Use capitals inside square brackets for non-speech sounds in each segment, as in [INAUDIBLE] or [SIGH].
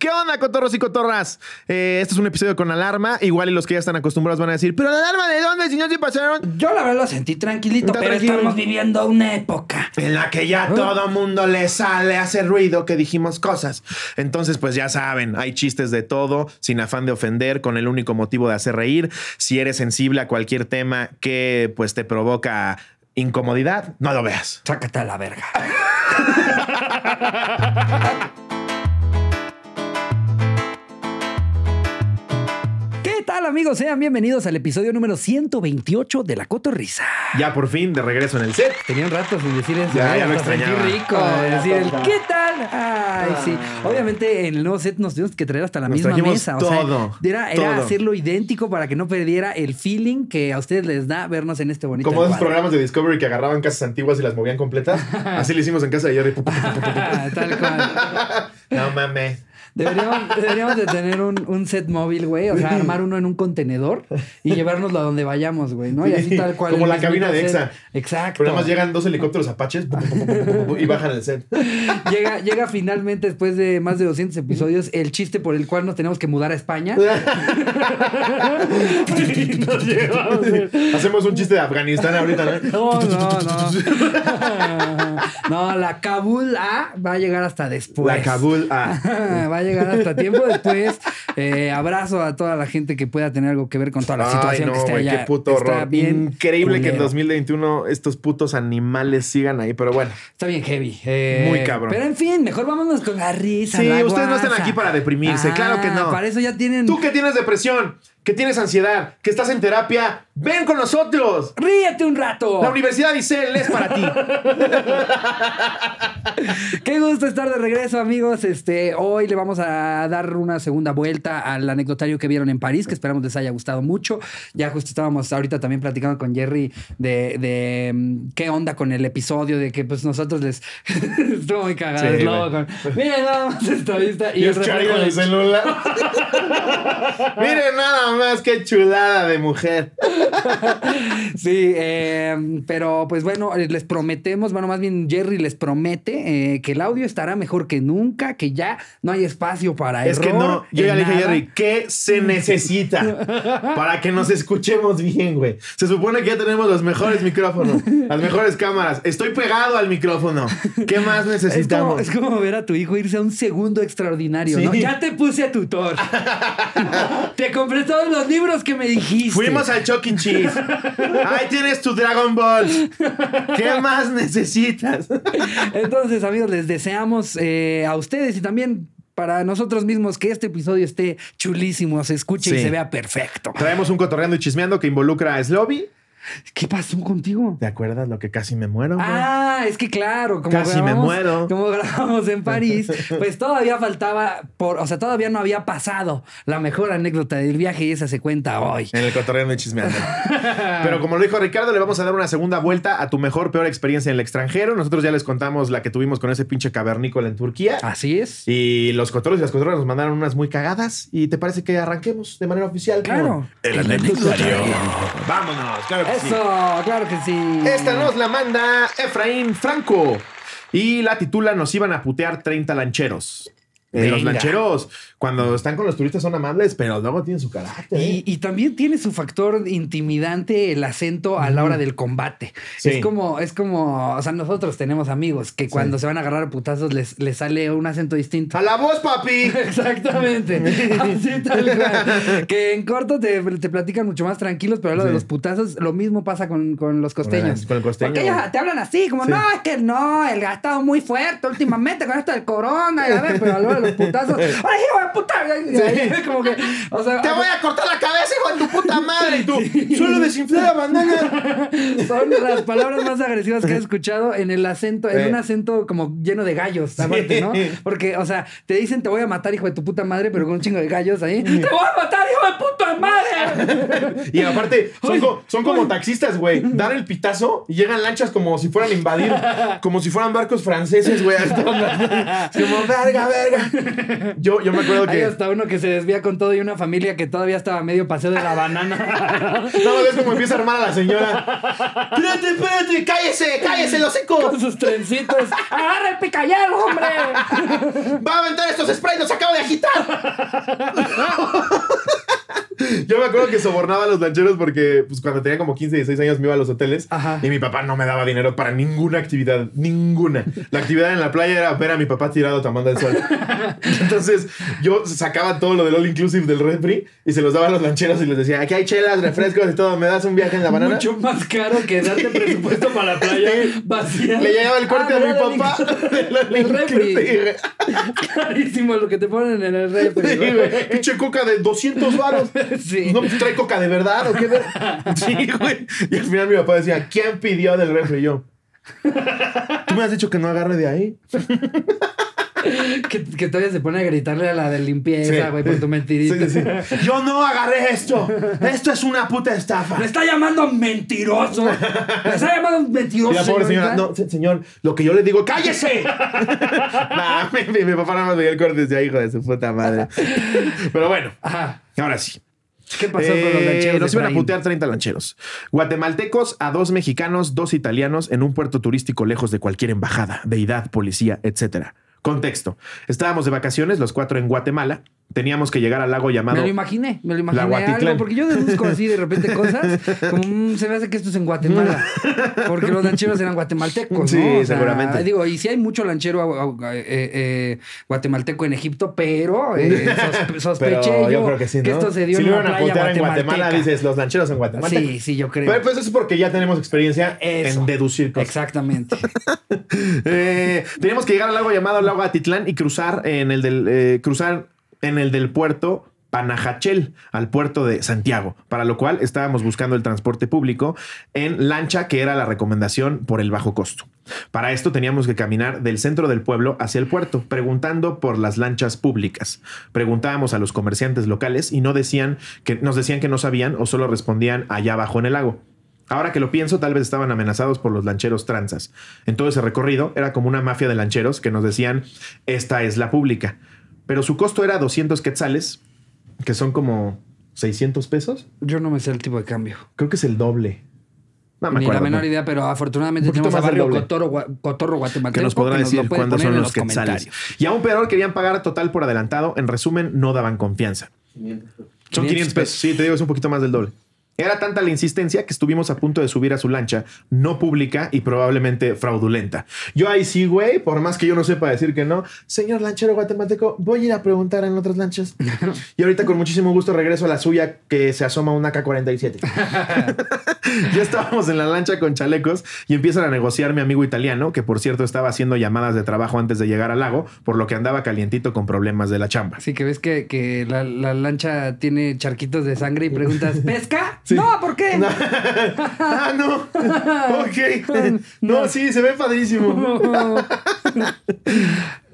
¿Qué onda, cotorros y cotorras? Eh, este es un episodio con alarma. Igual y los que ya están acostumbrados van a decir, ¿pero la alarma de dónde, si no se pasaron? Yo la verdad lo sentí tranquilito, Está pero tranquilo. estamos viviendo una época. En la que ya todo mundo le sale, hace ruido que dijimos cosas. Entonces, pues ya saben, hay chistes de todo, sin afán de ofender, con el único motivo de hacer reír. Si eres sensible a cualquier tema que pues te provoca incomodidad, no lo veas. Sácate a la verga. [LAUGHS] ¿Qué tal, amigos? Sean bienvenidos al episodio número 128 de La Cotorrisa. Ya por fin de regreso en el set. Tenían rato sin decir eso. Ya, ¿eh? ya sentí extrañaba. rico. Ah, de decir el papá. ¿qué tal? Ay, sí. Obviamente en el nuevo set nos tuvimos que traer hasta la Nos misma mesa. O todo, sea, era, era todo. hacerlo idéntico para que no perdiera el feeling que a ustedes les da vernos en este bonito Como esos programas de Discovery que agarraban casas antiguas y las movían completas. [LAUGHS] Así lo hicimos en casa de Jerry. [LAUGHS] Tal cual. [LAUGHS] no mames. Deberíamos, [LAUGHS] deberíamos de tener un, un set móvil, güey. O sea, armar uno en un contenedor y llevárnoslo a donde vayamos, güey, ¿no? Y así tal cual. Como la cabina de. Exa. Exacto. Pero nada más llegan dos helicópteros apaches y bajan el set. [LAUGHS] Llega, llega finalmente, después de más de 200 episodios, el chiste por el cual nos tenemos que mudar a España. [LAUGHS] Nos llevamos el- Hacemos un chiste de Afganistán ahorita, ¿no? No, no, no. No, la Kabul A va a llegar hasta después. La Kabul A. Va a llegar hasta tiempo después. Eh, abrazo a toda la gente que pueda tener algo que ver con toda la Ay, situación no, que esté güey, allá. qué puto Está horror. bien Increíble que en culero. 2021 estos putos animales sigan ahí, pero bueno. Está bien heavy. Eh, Muy cabrón. Pero en fin, mejor vámonos con la risa. Sí, la ustedes no están aquí para deprimirse, claro que no. Para eso ya tienen. Tú que tienes depresión, que tienes ansiedad, que estás en terapia, ven con nosotros. ¡Ríete un rato! La Universidad Isel es para ti. [LAUGHS] Qué gusto estar de regreso, amigos. Este, hoy le vamos a dar una segunda vuelta al anecdotario que vieron en París, que esperamos les haya gustado mucho. Ya justo estábamos ahorita también platicando con Jerry de, de, mm, qué onda con el episodio, de que pues nosotros les [LAUGHS] estuvo muy cagado. Sí, es loco. güey. Miren nada más esta vista y, Y el con el celular. [LAUGHS] Miren nada más qué chulada de mujer. [LAUGHS] Sí, eh, pero pues bueno, les prometemos, bueno, más bien Jerry les promete eh, que el audio estará mejor que nunca, que ya no hay espacio para Es que no, yo ya le dije a. Jerry, ¿qué se [LAUGHS] necesita para que nos escuchemos bien, güey? Se supone que ya tenemos los mejores micrófonos, las mejores cámaras. Estoy pegado al micrófono. ¿Qué más Es como, necesitamos? es como ver a tu hijo irse a un segundo extraordinario, Sí. ¿no? Ya te puse a tutor. [LAUGHS] te compré todos los libros que me dijiste. Fuimos al Chuck E. Cheese. [LAUGHS] Ahí tienes tu Dragon Ball. ¿Qué [LAUGHS] más necesitas? Entonces, amigos, les deseamos eh, a ustedes y también para nosotros mismos que este episodio esté chulísimo, se escuche y se vea perfecto. Traemos un cotorreando y chismeando que involucra a Slobby. ¿Qué pasó contigo? ¿Te acuerdas lo que casi me muero? güey? Ah, es que claro, como Casi me muero. Como grabamos en París, [LAUGHS] pues todavía faltaba por, o sea, todavía no había pasado la mejor anécdota del viaje y esa se cuenta hoy. En el cotorreando y chismeando. [LAUGHS] Pero como lo dijo Ricardo, le vamos a dar una segunda vuelta a tu mejor, peor experiencia en el extranjero. Nosotros ya les contamos la que tuvimos con ese pinche cavernícola en Turquía. Así es. Y los cotorros y las cotorras nos mandaron unas muy cagadas. ¿Y te parece que arranquemos de manera oficial? Claro. El El anecdotario. Vámonos, claro sí. Eso, claro que sí. Esta nos la manda Efraín Franco. Y la titula Nos iban a putear 30 lancheros. Eh, los lancheros, cuando están con los turistas, son amables, pero luego tienen su carácter. ¿eh? Y, y también tiene su factor intimidante el acento a la hora del combate. Sí. Es como, es como, o sea, nosotros tenemos amigos que cuando se van a agarrar a putazos les, les sale un acento distinto. ¡A la voz, papi! [LAUGHS] Exactamente. [LAUGHS] Así tal cual. Que en corto te, te platican mucho más tranquilos, pero lo de los putazos, lo mismo pasa con, con los costeños. Con el costeño. Porque ellos te hablan así, como, no, es que no, el ha estado muy fuerte últimamente con esto del corona, y a ver, pero a lo de los putazos, [LAUGHS] ¡ay, hijo de puta! Y ahí, [LAUGHS] como que, o sea, ¡Te voy a cortar la cabeza, hijo de tu puta madre! Y tú, ¡Suelo desinflar la bandana! [LAUGHS] Son las palabras más agresivas que he escuchado en el acento, en un acento como lleno de gallos, aparte, ¿no? Porque, o sea, te dicen te voy a matar, hijo de tu puta madre, pero con un chingo de gallos ahí. ¡Te voy a matar, hijo de puta madre! Y aparte, son, co- son como taxistas, güey. Dan el pitazo y llegan lanchas como si fueran a invadir, como si fueran barcos franceses, güey. Como, verga, verga. [LAUGHS] Yo, yo me acuerdo Hay que. hasta uno que se desvía con todo y una familia que todavía estaba medio paseo de la banana. [LAUGHS] No, ves como empieza a armar a la señora. Espérate, espérate, cállese, cállese, lo seco. con sus trencitos. ¡Agarra el picayelo, hombre! Va a aventar estos sprays, los acabo de agitar. [LAUGHS] Yo me acuerdo que sobornaba a los lancheros porque pues, cuando tenía como 15, 16 años me iba a los hoteles Ajá. y mi papá no me daba dinero para ninguna actividad, ninguna. La actividad en la playa era ver a mi papá tirado tomando el sol. [LAUGHS] Entonces yo sacaba todo lo del all inclusive del refri y se los daba a los lancheros y les decía, aquí hay chelas, refrescos y todo, ¿me das un viaje en la banana? Mucho más caro que darte presupuesto para la playa [LAUGHS] vacía. Le llegaba el corte Ah, a mi papá del [LAUGHS] El refri. Carísimo lo que te ponen en el refri. Güey. güey. Pinche coca de 200 varos. [LAUGHS] Sí. No, pues trae coca de verdad o qué ver. [LAUGHS] Sí, güey. Y al final mi papá decía, ¿quién pidió del refri? Yo. Tú me has dicho que no agarre de ahí. Que, que todavía se pone a gritarle a la de limpieza, Sí. güey, por tu mentirita. Sí, sí, sí. Yo no agarré esto. Esto es una puta estafa. Me está llamando mentiroso. Me está llamando mentiroso. Y la pobre señora, no, se- señor, lo que yo le digo, ¡cállese! [LAUGHS] nah, mi, mi- mi papá nada más veía el corte y decía, hijo de su puta madre. Pero bueno, Ajá. ahora sí. ¿Qué pasó con los Eh, lancheros? Nos de iban a putear 30 lancheros. Guatemaltecos a dos mexicanos, dos italianos en un puerto turístico lejos de cualquier embajada, deidad, policía, etcétera. Contexto. Estábamos de vacaciones, los cuatro en Guatemala. Teníamos que llegar al lago Me llamado... lo imaginé, me lo imaginé algo, porque yo deduzco así de repente [LAUGHS] cosas, como mm, se me hace que esto es en Guatemala, porque los lancheros eran guatemaltecos, Sí, ¿no? O sea, seguramente. Digo, y sí hay mucho lanchero ah, ah, eh, eh, guatemalteco en Egipto, pero eh, sospe- [LAUGHS] sospeché Pero yo, yo creo que sí, ¿no? esto se dio si en una playa en Guatemala, dices, los lancheros en Guatemala. Sí, sí, yo creo. Pero pues eso es porque ya tenemos experiencia Eso. en deducir cosas. Exactamente. [LAUGHS] Eh, teníamos que llegar al lago llamado Lago Atitlán y cruzar en el del eh, cruzar en el del puerto Panajachel al puerto de Santiago, para lo cual estábamos buscando el transporte público en lancha, que era la recomendación por el bajo costo. Para esto teníamos que caminar del centro del pueblo hacia el puerto, preguntando por las lanchas públicas. Preguntábamos a los comerciantes locales y no decían que nos decían que no sabían o solo respondían allá abajo en el lago. Ahora que lo pienso, tal vez estaban amenazados por los lancheros tranzas. En todo ese recorrido era como una mafia de lancheros que nos decían, esta es la pública. Pero su costo era 200 quetzales, que son como 600 pesos. Yo no me sé el tipo de cambio. Creo que es el doble. No me Ni acuerdo. la menor ¿no? idea, pero afortunadamente tenemos a Barrio. Cotorro, Cotorro Guatemalteco que nos podrá decir cuándo son los quetzales. Y aún peor, querían pagar total por adelantado. En resumen, no daban confianza. Son 500 pesos. Sí, te digo, es un poquito más del doble. Era tanta la insistencia que estuvimos a punto de subir a su lancha, no pública y probablemente fraudulenta. Yo ahí sí, güey, por más que yo no sepa decir que no, señor lanchero guatemalteco, voy a ir a preguntar en otras lanchas. [LAUGHS] y ahorita con muchísimo gusto regreso a la suya que se asoma una K-47. [LAUGHS] [LAUGHS] ya estábamos en la lancha con chalecos y empiezan a negociar mi amigo italiano, que por cierto estaba haciendo llamadas de trabajo antes de llegar al lago, por lo que andaba calientito con problemas de la chamba. Así que ves que, que la, la lancha tiene charquitos de sangre y preguntas, ¿pesca? Sí. No, ¿por qué? [LAUGHS] ah, no. ok. [LAUGHS] No, sí, se ve padrísimo. [LAUGHS]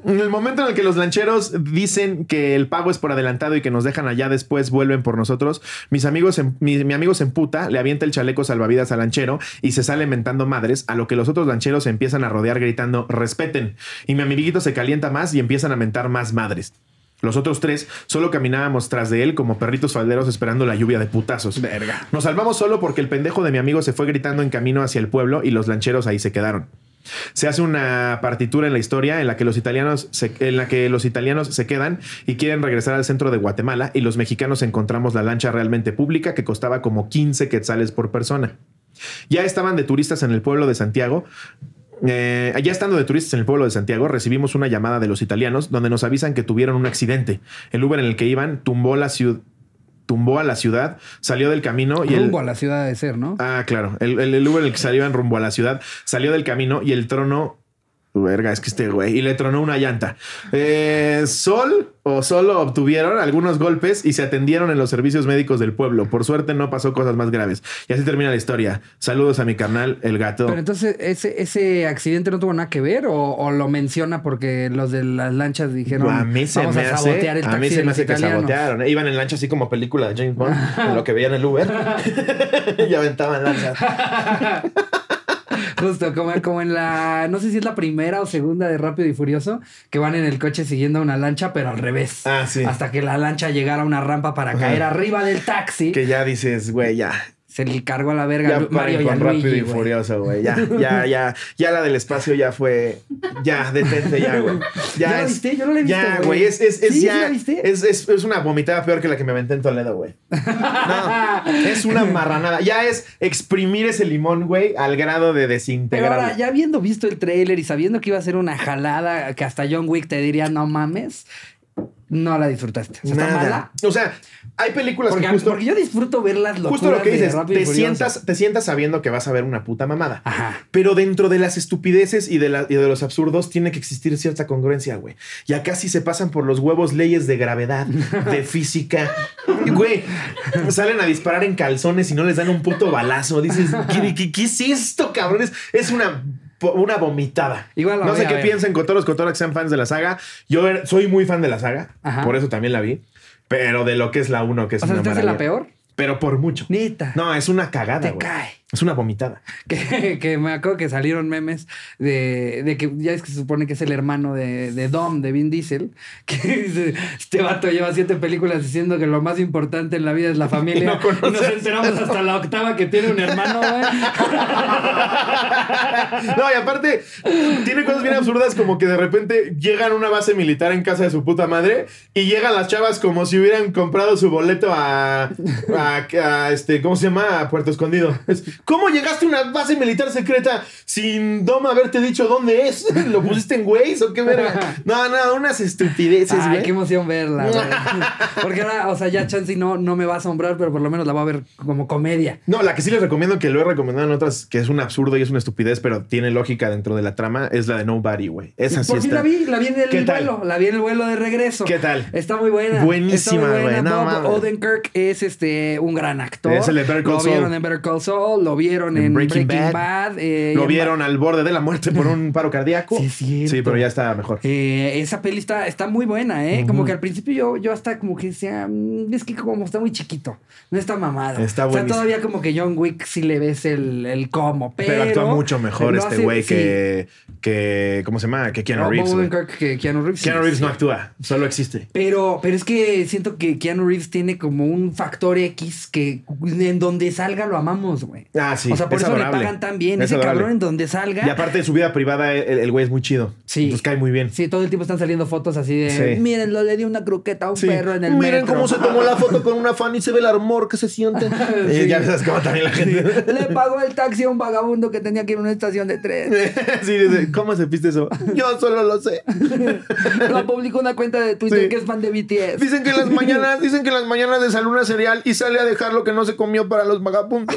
En el momento en el que los lancheros dicen que el pago es por adelantado y que nos dejan allá después vuelven por nosotros, mis amigos, mi, mi amigo se emputa, le avienta el chaleco salvavidas al lanchero y se sale mentando madres, a lo que los otros lancheros se empiezan a rodear gritando respeten. Y mi amiguito se calienta más y empiezan a mentar más madres. Los otros tres solo caminábamos tras de él como perritos falderos esperando la lluvia de putazos. Verga. Nos salvamos solo porque el pendejo de mi amigo se fue gritando en camino hacia el pueblo y los lancheros ahí se quedaron. Se hace una partitura en la historia en la que los italianos se, en la que los italianos se quedan y quieren regresar al centro de Guatemala y los mexicanos encontramos la lancha realmente pública que costaba como 15 quetzales por persona. Ya estaban de turistas en el pueblo de Santiago. Eh, ya estando de turistas en el pueblo de Santiago, recibimos una llamada de los italianos donde nos avisan que tuvieron un accidente. El Uber en el que iban tumbó la ciudad. Tumbó a la ciudad, salió del camino y el, Rumbo a la ciudad de ser, ¿no? Ah, claro. El, el, el Uber en el que salían rumbo a la ciudad salió del camino y el trono. Verga, es que este güey. Y le tronó una llanta. Eh, Sol o solo obtuvieron algunos golpes y se atendieron en los servicios médicos del pueblo. Por suerte no pasó cosas más graves. Y así termina la historia. Saludos a mi carnal, el gato. Pero entonces, ¿ese, ese accidente no tuvo nada que ver? ¿O, o lo menciona porque los de las lanchas dijeron a mí se vamos me a hace, sabotear el a taxi mí se me hace que italianos"? sabotearon. ¿eh? Iban en lancha así como película de James Bond, en lo que veían el Uber [LAUGHS] y aventaban lanchas. [LAUGHS] Justo, como, como en la, no sé si es la primera o segunda de Rápido y Furioso, que van en el coche siguiendo una lancha, pero al revés. Ah, sí. Hasta que la lancha llegara a una rampa para caer arriba del taxi. Que ya dices, güey, ya. Se le cargó a la verga Ya Mario con rápido y furioso, güey. Ya, [LAUGHS] ya, ya. Ya la del espacio ya fue. Ya, detente ya, güey. [LAUGHS] ¿Ya la es- viste? Yo no la he visto, Ya, güey. Es, es, es ¿Sí? ¿Sí ya. la viste? Es, es, es una vomitada peor que la que me aventé en Toledo, güey. No, [LAUGHS] es una marranada. Ya es exprimir ese limón, güey, al grado de Pero desintegrarlo. ahora, ya habiendo visto el trailer y sabiendo que iba a ser una jalada que hasta John Wick te diría, no mames, no la disfrutaste. O sea, ¿Está mala? O sea, hay películas Porque, que justo. porque yo disfruto ver las locuras Justo lo que dices, te sientas, te sientas sabiendo que vas a ver una puta mamada. Ajá. Pero dentro de las estupideces y de, la- y de los absurdos tiene que existir cierta congruencia, güey. Y acá sí se pasan por los huevos leyes de gravedad, de [LAUGHS] física. Güey, salen a disparar en calzones y no les dan un puto balazo. Dices, ¿qué, qué- qué es esto, cabrones? Es una... Una vomitada. Igual no sé qué ver. piensen cotoros, cotoras que sean fans de la saga. Yo soy muy fan de la saga, Ajá. por eso también la vi. Pero de lo que es la 1, que es O sea, una ¿te hace la maravilla. peor? Pero por mucho. Neta. No, es una cagada, Te güey. cae. Es una vomitada. [LAUGHS] Que, que me acuerdo que salieron memes de, de que ya es que se supone que es el hermano de, de Dom, de Vin Diesel, [LAUGHS] que dice, este vato lleva siete películas diciendo que lo más importante en la vida es la [LAUGHS] familia. Y no y, nos enteramos hasta la octava que tiene un hermano. No, y aparte, tiene cosas bien absurdas como que de repente llegan a una base militar en casa de su puta madre y llegan las chavas como si hubieran comprado su boleto a, a, a, este, ¿cómo se llama? A Puerto Escondido. Es, ¿Cómo llegaste a una base militar secreta sin Dom haberte dicho dónde es? [LAUGHS] ¿Lo pusiste en Waze o qué verga? No, no, unas estupideces, Ay, güey. qué emoción verla, güey. [LAUGHS] Porque ahora, o sea, ya Chansey no, no me va a asombrar, pero por lo menos la voy a ver como comedia. No, la que sí les recomiendo, que lo he recomendado en otras, que es un absurdo y es una estupidez, pero tiene lógica dentro de la trama, es la de Nobody, güey. Esa sí Por está. la vi, la vi en el vuelo, la vi en el vuelo de regreso. ¿Qué tal? Está muy buena. Buenísima, güey, no Bob. Odenkirk es este un gran actor. Es el de Better Call Lo Saul. vieron en Better Call Saul, lo vieron en, Breaking, Bad. eh, Lo en- vieron al borde de la muerte por un paro cardíaco. [LAUGHS] Sí, cierto. Sí, pero ya está mejor. Eh, esa peli está, está muy buena, ¿eh? Como que al principio yo, yo hasta como que decía, "Mm, es que como está muy chiquito, no está mamado. Está O sea, todavía como que John Wick sí le ves el, el cómo, pero... Pero, actúa mucho mejor este güey sí. que, que. ¿Cómo se llama? Que Keanu No, Reeves. Que Keanu Reeves. Keanu sí, Reeves sí. no actúa, solo existe. Pero, pero es que siento que Keanu Reeves tiene como un factor X que en donde salga lo amamos, güey. Ah, sí. o sea, por es eso adorable. le pagan tan bien. Es Ese adorable. cabrón en donde salga. Y aparte de su vida privada, el, el güey es muy chido. Sí. Entonces cae muy bien. Sí, todo el tiempo están saliendo fotos así de. Sí. Mírenlo, le di una croqueta a un Sí. perro en el Miren metro". cómo se tomó la foto con una fan y se ve el amor que se siente. [LAUGHS] Sí. Y ya sabes cómo también la gente. Le pagó el taxi a un vagabundo que tenía que ir a una estación de tren. [LAUGHS] Sí, dice, ¿cómo se piste eso? [LAUGHS] Yo solo lo sé. Lo publicó una cuenta de Twitter que es fan de BTS. Dicen que en las mañanas, dicen que en las mañanas desayuna cereal y sale a dejar lo que no se comió para los vagabundos.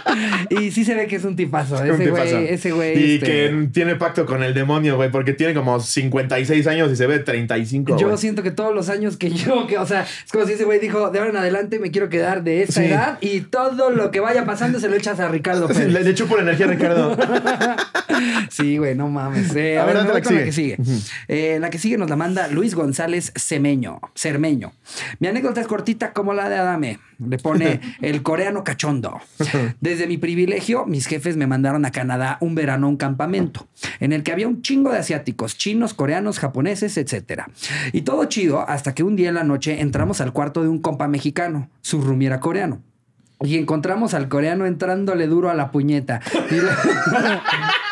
[LAUGHS] Y sí se ve que es un tipazo. Un Ese tipazo. güey, ese güey. Y este, que tiene pacto con el demonio, güey, porque tiene como 56 años y se ve 35. Yo siento que todos los años que yo, que, o sea, es como si ese güey dijo, de ahora en adelante me quiero quedar de esta Sí. edad y todo lo que vaya pasando se lo echas a Ricardo [LAUGHS] Pérez. Le, le chupo la energía a Ricardo. [LAUGHS] Sí, güey, no mames. Eh, a ver, voy la que la que sigue. Eh, la que sigue nos la manda Luis González Cemeño, Cermeño. Mi anécdota es cortita como la de Adame. Le pone el coreano cachondo. Desde mi privilegio, mis jefes me mandaron a Canadá un verano a un campamento en el que había un chingo de asiáticos, chinos, coreanos, japoneses, etcétera. Y todo chido hasta que un día en la noche entramos al cuarto de un compa mexicano, su rumiera coreano. Y encontramos al coreano entrándole duro a la puñeta. Y [LAUGHS]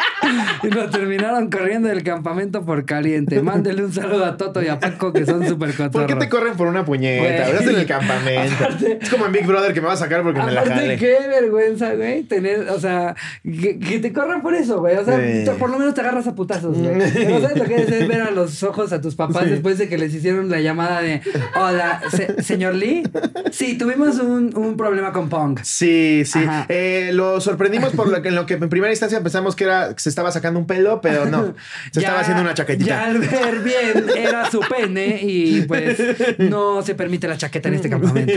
[LAUGHS] y lo terminaron corriendo del campamento por caliente. Mándele un saludo a Toto y a Paco que son súper ¿Por cotorros. qué te corren por una puñeta? Estás en el campamento. Aparte- es como en Big Brother que me va a sacar porque me la Aparte, jale. qué vergüenza, güey, tener, o sea, que, que te corran por eso, güey. O sea, Sí. por lo menos te agarras a putazos, güey. [LAUGHS] No sabes lo que es, es ver a los ojos a tus papás Sí. después de que les hicieron la llamada de, hola, se- señor Lee. Sí, tuvimos un, un problema con Pong. Sí, sí. Eh, lo sorprendimos por lo que en lo que en primera instancia pensamos que era que se estaba sacando sacando un pelo, pero no. [LAUGHS] Se estaba haciendo una chaquetita. Ya al ver bien era su pene y pues no se permite la chaqueta en este [LAUGHS] campamento.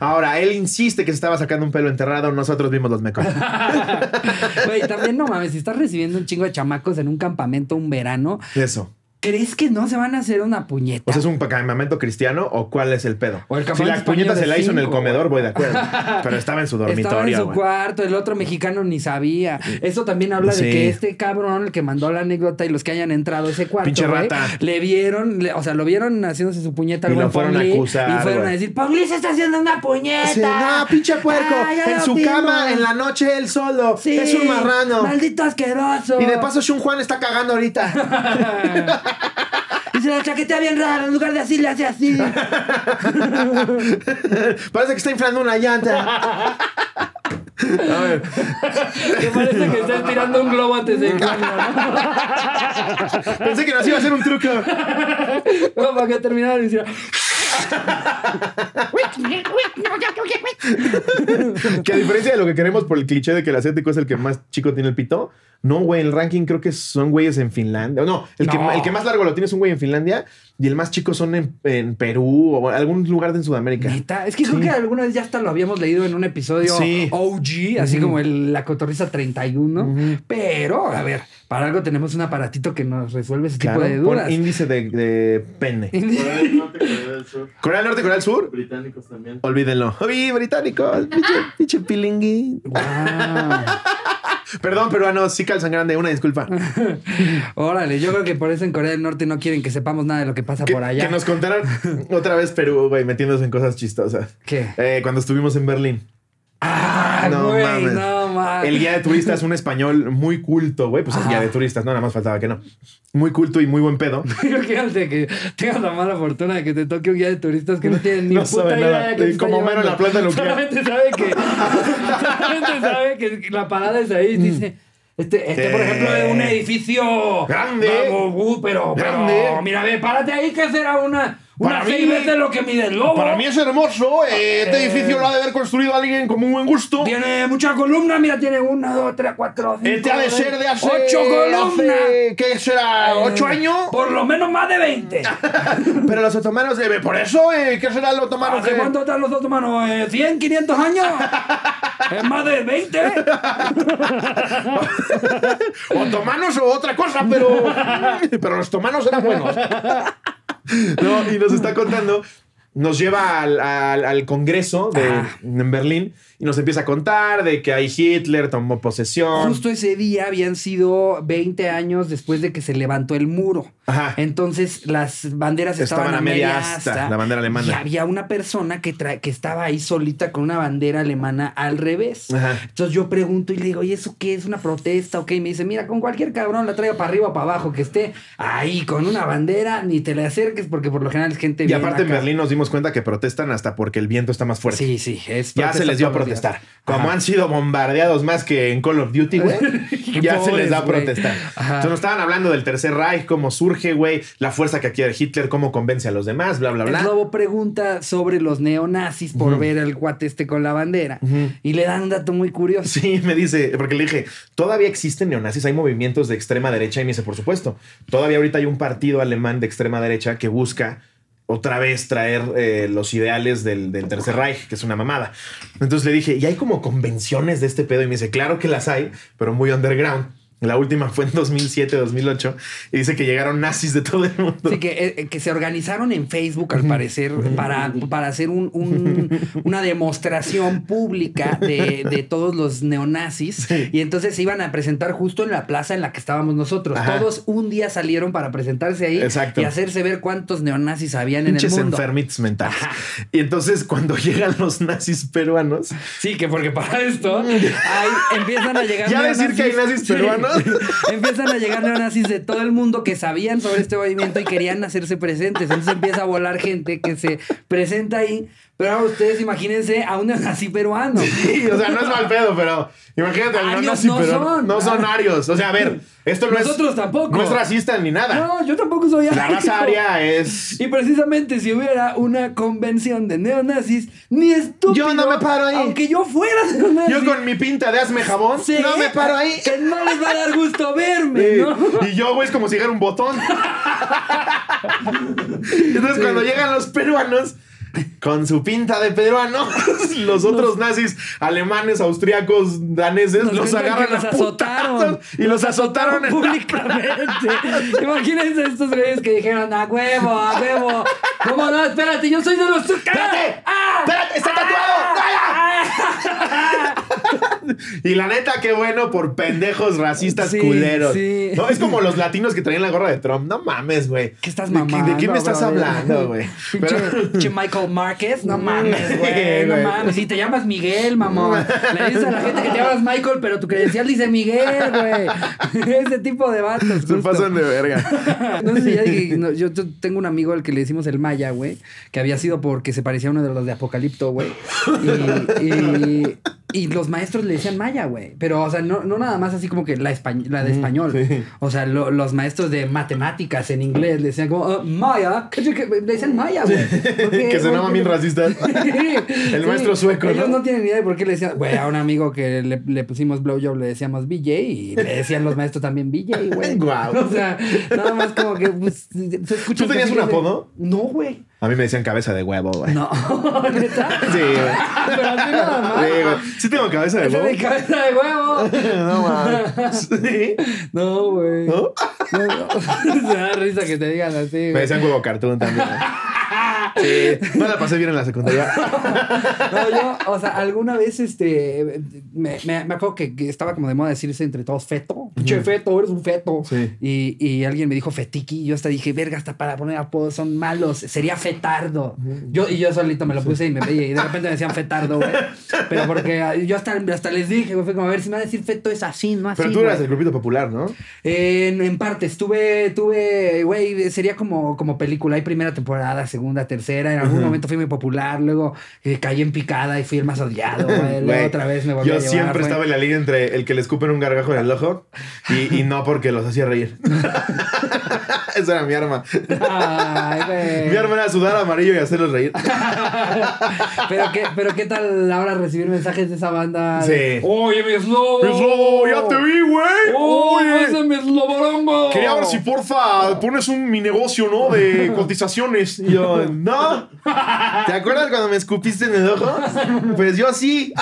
Ahora, él insiste que se estaba sacando un pelo enterrado. Nosotros vimos los mecos. [LAUGHS] Güey, también no mames, si estás recibiendo un chingo de chamacos en un campamento un verano, Eso. ¿Crees que no se van a hacer una puñeta? O sea, ¿es un campamento cristiano o cuál es el pedo? O el si la puñeta se la hizo en el comedor, voy de acuerdo. [LAUGHS] Pero estaba en su Estaba en dormitorio. su cuarto, el otro mexicano ni sabía. Eso también habla Sí. de que este cabrón, el que mandó la anécdota y los que hayan entrado a ese cuarto, Pinche güey, rata. le vieron, le- o sea, lo vieron haciéndose su puñeta al Y lo fueron a acusar, Y fueron a decir, Pongli se está haciendo una puñeta. Sí, no, pinche puerco. Ah, ya en su vimos. cama, en la noche, él solo. Sí, es un marrano. Maldito asqueroso. Y de paso, Shun Juan está cagando ahorita. [LAUGHS] [LAUGHS] y se la chaquetea bien rara, en lugar de así le hace así. [LAUGHS] Parece que está inflando una llanta. A ver. [LAUGHS] que parece que está estirando un globo antes de inflarlo, ¿no? Pensé que nos iba a hacer un truco. Como para que terminara y hiciera. [LAUGHS] Que a diferencia de lo que queremos por el cliché de que el asiático es el que más chico tiene el pito, no, güey, el ranking creo que son güeyes en Finlandia. No, el, Que, el que más largo lo tiene es un güey en Finlandia y el más chico son en, en Perú o algún lugar de en Sudamérica. Neta, es que creo Sí. que alguna vez ya hasta lo habíamos leído en un episodio Sí. OG, así como el, la cotorriza 31. Pero, a ver, para algo tenemos un aparatito que nos resuelve ese Claro, tipo de pon dudas. índice de, de pene. [LAUGHS] Corea del Norte, Corea del Sur. Corea del Norte, Corea del Sur. Británicos también. Olvídenlo. [LAUGHS] ¡Uy, británico! Pinche, pinche pilingui. Guau. Perdón, peruano, sí calzan grande, una disculpa. [LAUGHS] Órale, yo creo que por eso en Corea del Norte no quieren que sepamos nada de lo que pasa Que, por allá. que nos contaran otra vez Perú, güey, metiéndose en cosas chistosas. ¿Qué? Eh, cuando estuvimos en Berlín. Ah, no güey, mames. no mames. El guía de turistas es un español muy culto, güey. Pues es Ajá. guía de turistas, no, nada más faltaba que no. Muy culto y muy buen pedo. [LAUGHS] Imagínate que tengas la mala fortuna de que te toque un guía de turistas que no tienen ni [LAUGHS] No puta idea de que Como Homero en la planta nuclear. Solamente sabe que, solamente sabe que la parada es ahí dice. Este, este, por ejemplo, es un edificio Grande. Vamos, uh, pero, pero, Grande. mira, ve, párate ahí que será una Para mí- lo que mide el lobo. es hermoso. eh, este edificio lo ha de haber construido alguien con muy buen gusto. Tiene muchas columnas, mira, tiene una, dos, tres, cuatro, cinco. Este ha de ser de hace. Ocho columnas. hace- ¿Qué será? ¿Ocho Eh, años? Por lo menos más de 20. [LAUGHS] Pero los otomanos, eh, por eso, eh, ¿qué será el otomano? ¿Hace cuánto están los otomanos? Eh, ¿100, 500 años? [LAUGHS] ¿Es más de 20? [LAUGHS] Otomanos o otra cosa, pero. pero los otomanos eran buenos. [LAUGHS] No, y nos está contando. Nos lleva al, al- al Congreso de, Ah. en Berlín y nos empieza a contar de que ahí Hitler tomó posesión. Justo ese día habían sido 20 años después de que se levantó el muro. Ajá. Entonces las banderas estaban, Estaban a media asta, la bandera alemana. Y había una persona que, que estaba ahí solita con una bandera alemana al revés. Ajá. Entonces yo pregunto y le digo, ¿y eso qué es? ¿Una protesta? Ok, me dice, mira, con cualquier cabrón la traigo para arriba o para abajo, que esté ahí con una bandera, ni te le acerques porque por lo general es gente Y aparte en. Berlín nos dimos cuenta que protestan hasta porque el viento está más fuerte. Sí, sí, es Ya se les dio a días. Protestar. Como Ajá. han sido bombardeados más que en Call of Duty, güey, [LAUGHS] ya se les da a protestar. Entonces nos estaban hablando del Tercer Reich, cómo surge, güey, la fuerza que adquiere Hitler, cómo convence a los demás, bla, bla, El bla. lobo pregunta sobre los neonazis por ver al cuate este con la bandera. Y le dan un dato muy curioso. Sí, me dice, porque le dije, ¿todavía existen neonazis? ¿Hay movimientos de extrema derecha? Y me dice, por supuesto. Todavía ahorita hay un partido alemán de extrema derecha que busca otra vez traer eh, los ideales del, del Tercer Reich, que es una mamada. Entonces le dije, ¿y hay como convenciones de este pedo? Y me dice, claro que las hay, pero muy underground. La última fue en 2007, 2008, y dice que llegaron nazis de todo el mundo. Así que, eh, que se organizaron en Facebook, al parecer, para, para hacer un- un- una demostración pública de, de todos los neonazis. Sí. Y entonces se iban a presentar justo en la plaza en la que estábamos nosotros. Ajá. Todos un día salieron para presentarse ahí Exacto. y hacerse ver cuántos neonazis habían en el mundo. enfermitos mentales. Y entonces cuando [LAUGHS] llegan los nazis peruanos, Sí, que porque para esto [LAUGHS] ahí empiezan a llegar Ya decir que hay nazis Sí. [LAUGHS] empiezan a llegar neonazis de todo el mundo que sabían sobre este movimiento y querían hacerse presentes. Entonces empieza a volar gente que se presenta ahí Pero ahora ustedes imagínense a un neonazi peruano. Sí, o sea, no es mal pedo, pero imagínate, Arios neonazi, no pero son. no son arios. O sea, a ver, esto no Nosotros es. tampoco. No es racista ni nada. No, yo tampoco soy La ario. raza aria es. Y precisamente si hubiera una convención de neonazis, ni estúpido. Yo no me paro ahí. Aunque yo fuera neonazi. Yo con mi pinta de hazme jabón, no me paro ahí. Que no les va a dar gusto verme, Sí. ¿no? Y yo, güey, es como si llegara un botón. [LAUGHS] Entonces, cuando llegan los peruanos con su pinta de peruano, [LAUGHS] los otros nazis alemanes, austriacos, daneses los cuentan agarran los a azotaron. y los azotaron la públicamente. [LAUGHS] Imagínense estos güeyes que dijeron, a huevo, a huevo. ¿Cómo no? Espérate, yo soy de los... ¡Espérate! ¡Ah! ¡Espérate! ¡Está tatuado! [LAUGHS] Y la neta, qué bueno por pendejos racistas Sí, culeros. sí. No, es como los latinos que traían la gorra de Trump. No mames, güey. ¿Qué estás ¿De qué- mamando? ¿De qué me estás hablando, güey? Michael Márquez, no mames, [LAUGHS] güey, no mames. Si te llamas Miguel, mamón. Le dices a la gente que te llamas Michael, pero tu credencial dice Miguel, güey. [LAUGHS] Ese tipo de vatos. Se pasan de verga. [LAUGHS] No sé si ya dije, no, yo tengo un amigo al que le decimos el Maya, güey, que había sido porque se parecía a uno de los de Apocalipto, güey. Y, y- y los maestros le decían Maya, güey. Pero, o sea, no, no nada más así como que la, españ- la de español. sí. O sea, lo- los maestros de matemáticas en inglés le decían como, "Ah, Maya, ¿qué- qué- Le decían Maya, güey. Porque- Que sonaban bien racistas. [LAUGHS] El maestro sueco, Ellos ¿no? no tienen ni idea de por qué le decían, güey, a un amigo que le, le pusimos blowjob le decíamos BJ y le decían los maestros también BJ, güey. [LAUGHS] Guau. O sea, nada más como que pues, se escucha. ¿Tú tenías un apodo? No, güey. A mí me decían cabeza de huevo, güey. No, [LAUGHS] neta. Sí, güey. Pero así nada más. Sí, güey. Sí tengo cabeza de huevo. de cabeza de huevo. [LAUGHS] No mames. [LAUGHS] Sí. No, güey. ¿No? No, no. Se da risa que te digan así. Me güey. decían huevo cartoon también. Sí. No la pasé bien en la secundaria. [LAUGHS] No, yo, o sea, alguna vez, este, me, me, me acuerdo que, que estaba como de moda decirse entre todos feto. Pinche feto, eres un feto. Sí. Y, y alguien me dijo fetiqui. Y yo hasta dije, verga, hasta para poner apodos son malos. Sería fetardo. Yo, y yo solito me lo puse y me veía. Y de repente me decían fetardo, güey. Pero porque ah, yo hasta, hasta les dije, güey, fue como, a ver, si me van a decir feto es así, no así. Pero tú güey". eras el grupito popular, ¿no? En, en partes, tuve, tuve, güey, sería como, como película. Hay primera temporada, segunda, tercera. En algún momento fui muy popular, luego eh, caí en picada y fui el más odiado, güey. [LAUGHS] Luego Güey, otra vez me volví Yo a llevar, siempre güey. estaba en la línea entre el que le escupen un gargajo en el ojo y, y no porque los hacía reír. [LAUGHS] [LAUGHS] Esa era mi arma. Ay, güey. [LAUGHS] Mi arma era sudar amarillo y hacerlos reír. [LAUGHS] pero, qué, pero qué tal ahora recibir mensajes de esa banda. de, Sí. Oye, mi slobo. ¡Mi slobo, ya te vi, güey! Oye, ese mi sloborongo. Quería ver si porfa pones un mi negocio, ¿no? De cotizaciones. Y yo, no. ¿Te acuerdas cuando me escupiste en el ojo? Pues yo sí.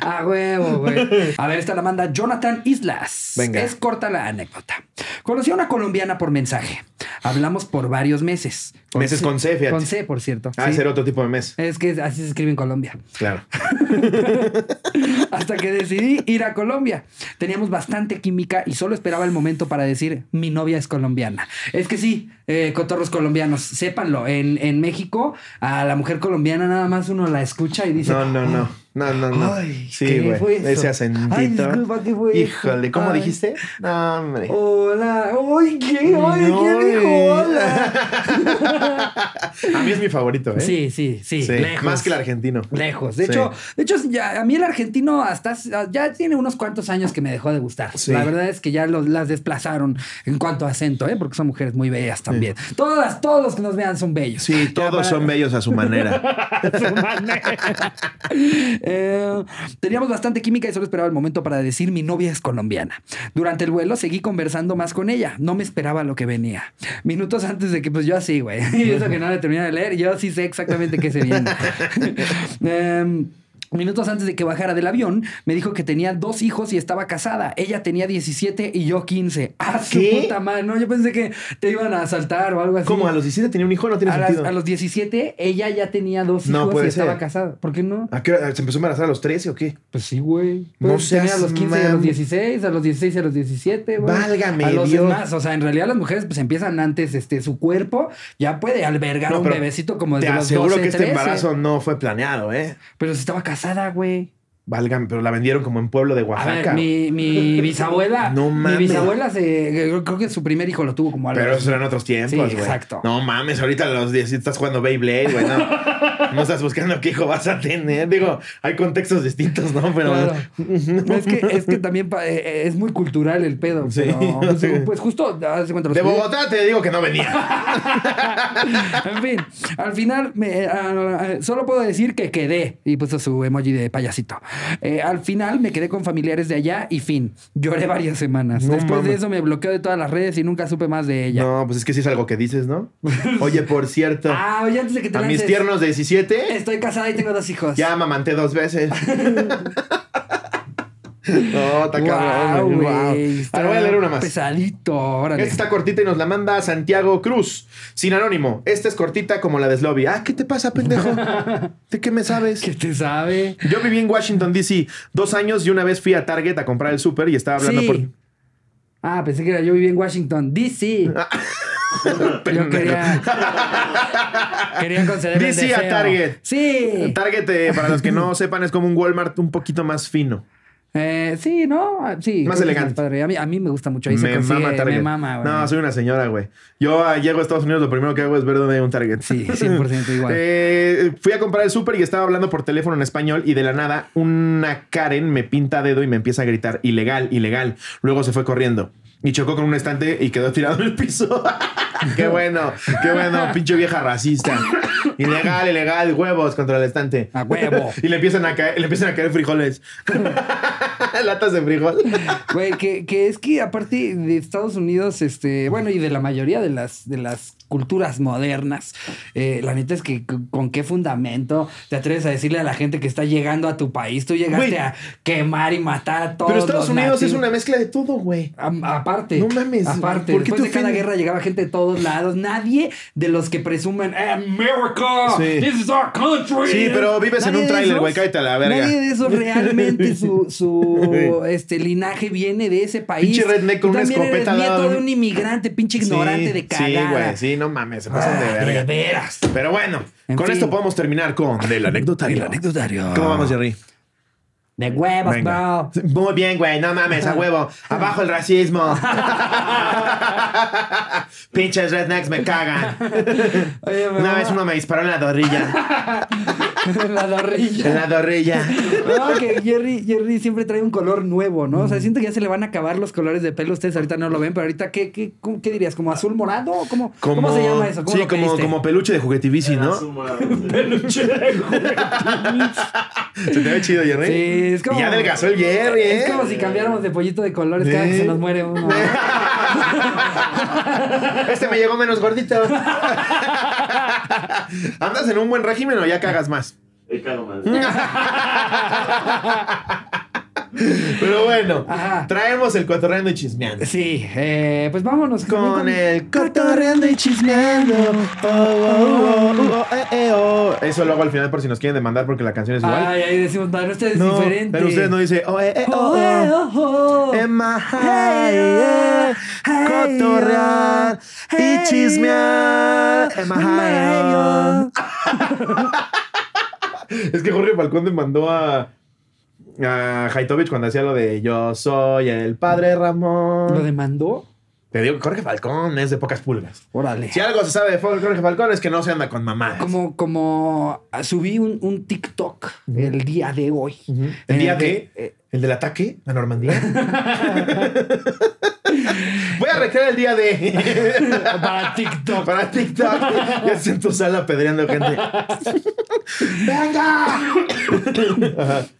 A huevo, güey. A ver, esta la manda Jonathan Islas. Venga. Es corta la anécdota. Conocí a una colombiana por mensaje. Hablamos por varios meses. Meses con C, fíjate. Con C, por cierto. Ah, Sí. otro tipo de mes. Es que así se escribe en Colombia. Claro. [LAUGHS] Hasta que decidí ir a Colombia. Teníamos bastante química y solo esperaba el momento para decir mi novia es colombiana. Es que sí, eh, cotorros colombianos, sépanlo. En, en México, a la mujer colombiana nada más uno la escucha y dice. No, no, no. No, no, no. Ay, sí, ¿qué güey. Ese acentito. Ay, disculpa, ¿qué fue? Híjole, ¿cómo Ay. dijiste? No, hombre. Hola. Ay, ¿qué? Ay, No, ¿quién dijo hola? [LAUGHS] A mí es mi favorito, ¿eh? Sí, sí, sí, Sí, lejos. Más que el argentino. Lejos. De Sí. hecho, de hecho ya, a mí el argentino hasta ya tiene unos cuantos años que me dejó de gustar. Sí. La verdad es que ya los, las desplazaron en cuanto a acento, ¿eh? porque son mujeres muy bellas también. Todas, todos los que nos vean son bellos. Sí, todos para- son bellos a su manera. [LAUGHS] [LAUGHS] Eh, teníamos bastante química y solo esperaba el momento para decir mi novia es colombiana. Durante el vuelo seguí conversando más con ella. No me esperaba lo que venía. Minutos antes de que, pues yo así, güey. [LAUGHS] Y eso que no le terminé de leer, yo sí sé exactamente qué se viene. [LAUGHS] Em, Minutos antes de que bajara del avión, me dijo que tenía dos hijos y estaba casada. Ella tenía 17 y yo 15. [LAUGHS] ¡Ah, su ¿Qué? puta madre! No, yo pensé que te iban a asaltar o algo así. ¿Cómo? ¿A los 17 tenía un hijo? No tiene a, las- sentido. a los 17, ella ya tenía dos No hijos y puede estaba ser. casada. ¿Por qué no? ¿A qué hora? ¿Se empezó a embarazar a los 13 o qué? Pues sí, güey. No Pues tenía seas a los 15 y a los mam- 16, a los 16 y a los 17, güey. Válgame A los Dios. demás, o sea, en realidad las mujeres pues empiezan antes, este, su cuerpo ya puede albergar No, un bebecito como Te de los aseguro 12, que este 13. embarazo no fue planeado, ¿eh? Pero si estaba casada, güey. Válgame, pero la vendieron como en pueblo de A ver, Oaxaca. mi, mi [LAUGHS] bisabuela. No Mi mames. bisabuela se. Creo que su primer hijo lo tuvo como a los- Pero esos eran otros tiempos, Sí, güey. exacto. No mames, ahorita a los 10 estás jugando Beyblade, güey. No, [LAUGHS] no estás buscando qué hijo vas a tener. Digo, hay contextos distintos, ¿no? Pero. Claro. [LAUGHS] Es que, es que también eh, eh, es muy cultural el pedo. Sí. pero, [LAUGHS] pues, pues justo, cuenta, los De Bogotá te digo que no venía. [LAUGHS] en fin, al final me- eh, solo puedo decir que quedé. Y puso su emoji de payasito. Eh, al final me quedé con familiares de allá y fin. Lloré varias semanas. No Después de eso me bloqueó de todas las redes y nunca supe más de ella. No, pues es que sí es algo que dices, ¿no? Oye, por cierto, Ah, oye, antes de que te a mis tiernos de 17, Estoy casada y tengo dos hijos. ya mamanté dos veces. [LAUGHS] no, está Guau, cabrón, ver, voy a leer una más. Pesadito, órale. Esta está cortita y nos la manda Santiago Cruz, sin anónimo. Esta es cortita como la de Slobby. Ah, ¿qué te pasa, pendejo? [LAUGHS] ¿De qué me sabes? ¿Qué te sabe? Yo viví en Washington, D.C. dos años y una vez fui a Target a comprar el súper y estaba hablando Sí. por... Ah, pensé que era yo viví en Washington, D.C. [LAUGHS] [LAUGHS] Yo quería. Querían conceder el DC a deseo. Target. Sí. Target, eh, para los que no [LAUGHS] sepan, es como un Walmart un poquito más fino. Eh, sí, ¿no? Sí. Más elegante. padre. A mí, a mí me gusta mucho. Ahí se me consigue- mama Target. Me mama, güey. No, soy una señora, güey. Yo ah, llego a Estados Unidos, lo primero que hago es ver dónde hay un Target. Sí, 100% igual. [LAUGHS] Eh, fui a comprar el súper y estaba hablando por teléfono en español y de la nada una Karen me pinta dedo y me empieza a gritar ilegal, ilegal. Luego se fue corriendo y chocó con un estante y quedó tirado en el piso. [LAUGHS] qué bueno, qué bueno, pinche vieja racista. Ilegal, ilegal, huevos contra el estante. A huevo. [LAUGHS] y le empiezan a caer, le empiezan a caer frijoles. [LAUGHS] Latas de frijol. Güey, que, que es que aparte de Estados Unidos, este, bueno, y de la mayoría de las, de las culturas modernas, eh, la neta es que con qué fundamento te atreves a decirle a la gente que está llegando a tu país, tú llegaste Güey. a quemar y matar a todos. Pero Estados los Unidos es una mezcla de todo, güey. Aparte, No mames, aparte, ¿por qué después te de cada guerra llegaba gente de todos lados. Nadie de los que presumen America, Sí. this is our country. Sí, pero vives en un tráiler, güey, cállate a la verga. Nadie de esos realmente su, su este linaje viene de ese país. Pinche redneck con una eres escopeta lado nieto de un- inmigrante, pinche ignorante Sí, de Sí, cagada. güey, sí, no mames, se pasan de Ah, verga. de veras. Pero bueno, En con fin. esto podemos terminar con el anecdotario. El anecdotario. ¿Cómo vamos, Jerry? De huevos, Venga. bro. Muy bien, güey, no mames, a huevo. Abajo el racismo. [LAUGHS] Pinches rednecks me cagan. Oye, me Una vez uno me disparó en la dorrilla. la dorrilla. En la dorrilla. No, que Jerry, Jerry siempre trae un color nuevo, ¿no? O sea, siento que ya se le van a acabar los colores de pelo. Ustedes ahorita no lo ven, pero ahorita, ¿qué, qué, cómo- qué dirías? ¿Como azul morado? ¿Cómo, ¿Cómo se llama eso? ¿Cómo sí, lo como, pediste? como peluche de juguetibici, Era ¿no? azul morado. [LAUGHS] [LAUGHS] ¿Se te ve chido, Jerry? Sí, es como. Y ya adelgazó el Jerry, ¿eh? Es como si cambiáramos de pollito de colores cada que se nos muere uno. [LAUGHS] Este me llegó menos gordito. [LAUGHS] ¿Andas en un buen régimen o ya cagas más? He cagado mal. [LAUGHS] [LAUGHS] Pero bueno, Ajá. traemos el cotorreando y chismeando. Sí, eh, pues vámonos. Con el cotorreando y chismeando. Oh, oh, oh. Eso luego al final por si nos quieren demandar porque la canción es igual. Ay, ahí decimos, no, este es no, diferente. pero ustedes no dicen, oh, eh, eh, oh, Oh, eh, oh. Hey, hey, cotorrear y chismear. oh. [LAUGHS] Es que Jorge Falcón demandó a, a Haitovich cuando hacía lo de Yo soy el padre Ramón. ¿Lo demandó? Te digo que Jorge Falcón es de pocas pulgas. Órale. Si algo se sabe de Jorge Falcón es que no se anda con mamás. Como, como ah, subí un, un TikTok el día de hoy. El día el que, de. eh, El del ataque a Normandía. [LAUGHS] [LAUGHS] Voy a recrear el día de. [LAUGHS] para TikTok. Para TikTok. Ya tu sala pedreando gente. ¡Venga!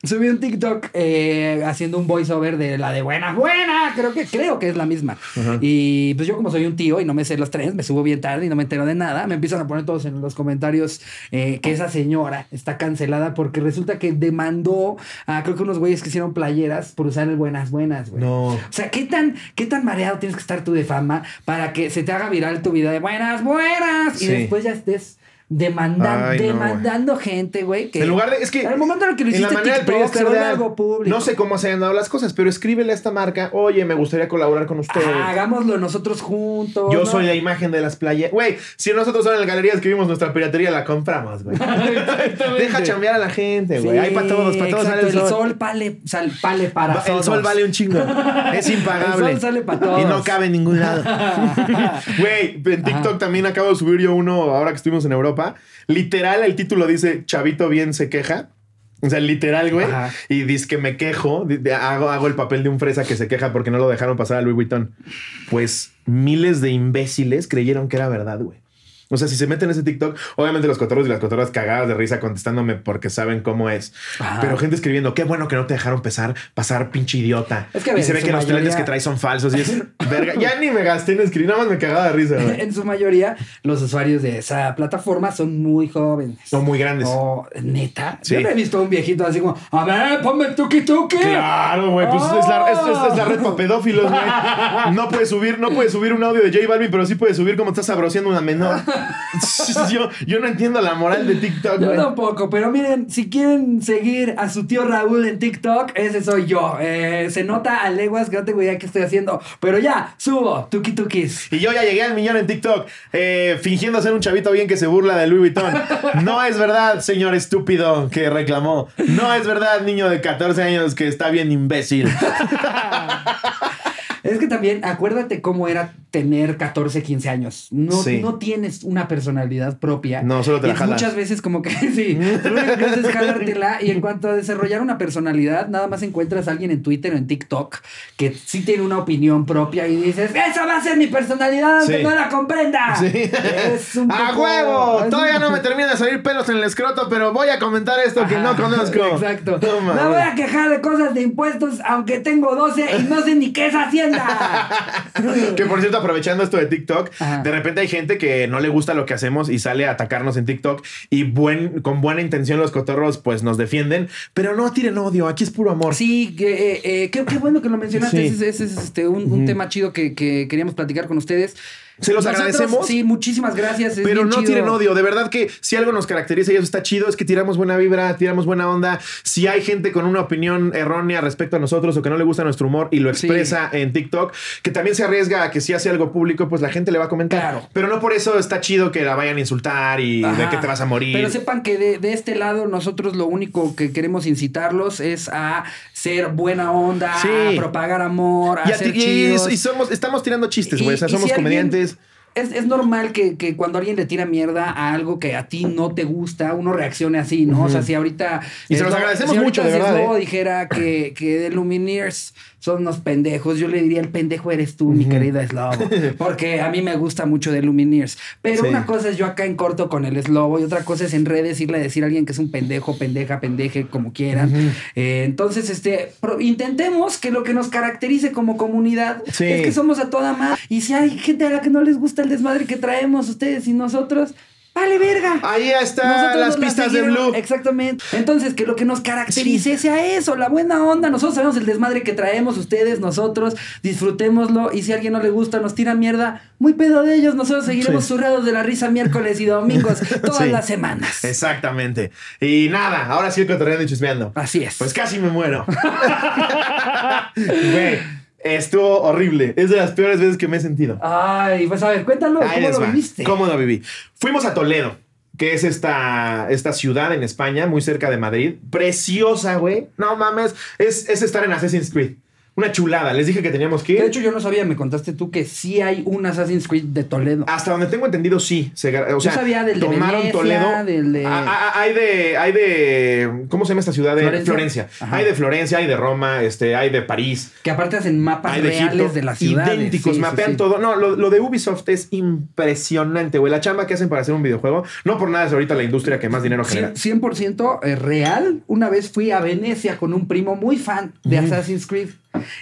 Subí un TikTok eh, haciendo un voiceover de la de buena, buena. Creo que, creo que es la misma. Y pues yo, como soy un tío y no me sé los tres, me subo bien tarde y no me entero de nada. Me empiezan a poner todos en los comentarios eh, que esa señora está cancelada porque resulta que demandó a creo que unos güeyes que hicieron playeras por usar el buenas, buenas, güey. No. O sea, ¿qué tan, ¿qué tan mareado tienes que estar tú de fama para que se te haga viral tu vida de buenas, buenas? Y Sí. después ya estés demandan, Ay, no, demandando gente, güey. que- En lugar de. Es que. En el momento en el que lo en la hiciste manera TikTok, real, algo público. No sé cómo se han dado las cosas, pero escríbele a esta marca. Oye, me gustaría colaborar con ustedes. Ah, hagámoslo nosotros juntos. Yo ¿no? soy la imagen de las playas. Güey, si nosotros ahora en la galería escribimos nuestra piratería, la compramos, güey. [LAUGHS] Deja chambear a la gente, güey. Sí, Hay para todos, para todos sale el sol. El sol vale, sal- vale para Va- todos. El sol vale un chingo. [LAUGHS] Es impagable. El sol sale pa' todos. Y no cabe en ningún lado. [LAUGHS] Güey, en TikTok también acabo de subir yo uno ahora que estuvimos en Europa. Literal, el título dice Chavito bien se queja. O sea, literal, güey. Ajá. Y dice que me quejo. hago, hago el papel de un fresa que se queja porque no lo dejaron pasar a Louis Vuitton. Pues miles de imbéciles creyeron que era verdad, güey. O sea, si se meten en ese TikTok, obviamente los cotorros y las cotorras cagadas de risa contestándome porque saben cómo es. Ajá. Pero gente escribiendo, qué bueno que no te dejaron pasar, pasar pinche idiota. Es que, y se ve que los mayoría- que traes son falsos y es [LAUGHS] verga. Ya ni me gasté en escribir, nada más me cagaba de risa, güey. en su mayoría, los usuarios de esa plataforma son muy jóvenes. Son muy grandes. Oh, neta. Sí. Yo no he visto a un viejito así como, a ver, ponme tuki tuki. Claro, güey, pues es, la, es- es- es la red para pedófilos, güey. [LAUGHS] No puedes subir, no puedes subir un audio de J Balvin, pero sí puedes subir como estás sabroseando una menor. [LAUGHS] Yo, yo no entiendo la moral de TikTok, Yo tampoco, pero miren, si quieren seguir a su tío Raúl en TikTok, ese soy yo. Eh, se nota a leguas que no tengo idea qué estoy haciendo, pero ya, subo, tuki tukis. Y yo ya llegué al millón en TikTok, eh, fingiendo ser un chavito bien que se burla de Louis Vuitton. No es verdad, señor estúpido que reclamó. No es verdad, niño de 14 años que está bien imbécil. [LAUGHS] Es que también, acuérdate cómo era tener 14, 15 años. No, Sí. no tienes una personalidad propia. No, solo te Y la jalas. Muchas veces como que [LAUGHS] sí, [LAUGHS] lo único que haces es jalártela y en cuanto a desarrollar una personalidad, nada más encuentras a alguien en Twitter o en TikTok que sí tiene una opinión propia y dices, esa va a ser mi personalidad aunque Sí. no la comprenda. Sí. Es un [LAUGHS] ¡A poco- huevo! es Todavía un- no me termina de salir pelos en el escroto, pero voy a comentar esto que no Ajá, conozco. Exacto. No me mames. voy a quejar de cosas de impuestos aunque tengo 12 y no sé ni qué es Que por cierto, aprovechando esto de TikTok, Ajá. de repente hay gente que no le gusta lo que hacemos y sale a atacarnos en TikTok y buen, con buena intención los cotorros pues nos defienden, pero no tiren odio, aquí es puro amor. Sí, que, eh, eh, qué, qué bueno que lo mencionaste. Sí. Ese, ese es este, un, un tema chido que, que queríamos platicar con ustedes. Se los agradecemos. Sí, muchísimas gracias. Pero no chido. tiren odio, de verdad que si algo nos caracteriza y eso está chido es que tiramos buena vibra, tiramos buena onda. Si hay gente con una opinión errónea respecto a nosotros o que no le gusta nuestro humor y lo Sí. expresa en TikTok, que también se arriesga a que si hace algo público, pues la gente le va a comentar. Claro. Pero no por eso está chido que la vayan a insultar y de Ajá. que te vas a morir. Pero sepan que de, de este lado nosotros lo único que queremos incitarlos es a ser buena onda, Sí. a propagar amor, a y, a ser y- chidos. y somos, estamos tirando chistes, güey. O sea, somos si comediantes. Es, es normal que, que cuando alguien le tira mierda a algo que a ti no te gusta, uno reaccione así, ¿no? O sea, si ahorita. Y se los agradecemos si mucho, de verdad, ¿eh? dijera que, que de Lumineers son unos pendejos, yo le diría el pendejo eres tú, mi querida Slobo. [LAUGHS] Porque a mí me gusta mucho de Lumineers. Pero Sí. una cosa es yo acá en corto con el Slobo y otra cosa es en redes irle a decir a alguien que es un pendejo, pendeja, pendeje, como quieran. Eh, entonces, este, intentemos que lo que nos caracterice como comunidad Sí. es que somos a toda madre. Y si hay gente a la que no les gusta el desmadre que traemos ustedes y nosotros, vale verga. Ahí están Nosotros las pistas de. Blue. Exactamente. Entonces, que lo que nos caracterice sea eso, la buena onda. Nosotros sabemos el desmadre que traemos, ustedes, nosotros, disfrutémoslo. Y si a alguien no le gusta, nos tira mierda, muy pedo de ellos. Nosotros seguiremos Sí. zurrados de la risa miércoles y domingos [LAUGHS] todas Sí. las semanas. Exactamente. Y nada, ahora sí el cotorreando y chismeando. Así es. Pues casi me muero. [LAUGHS] Güey, estuvo horrible. Es de las peores veces que me he sentido. Ay, pues a ver, cuéntalo, Ahí ¿cómo lo va. viviste? ¿Cómo lo viví? Fuimos a Toledo, que es esta, esta ciudad en España, muy cerca de Madrid. Preciosa, güey. No mames. Es, es estar en Assassin's Creed. Una chulada. Les dije que teníamos que ir. De hecho, yo no sabía, me contaste tú que sí hay un Assassin's Creed de Toledo. Hasta donde tengo entendido, sí. Se o sea, sabía del de tomaron Venecia, Toledo. del de- Ah, ah, ah, hay de. Hay de. ¿Cómo se llama esta ciudad? De Florencia. Hay de Florencia, hay de Roma, este, hay de París. Que aparte hacen mapas Hay de reales Egipto. de las ciudades. Idénticos, Sí, mapean sí. todo. No, lo, lo de Ubisoft es impresionante, güey. La chamba que hacen para hacer un videojuego. No por nada es ahorita la industria que más dinero genera. 100%, 100% eh, real. Una vez fui a Venecia con un primo muy fan de Assassin's Creed.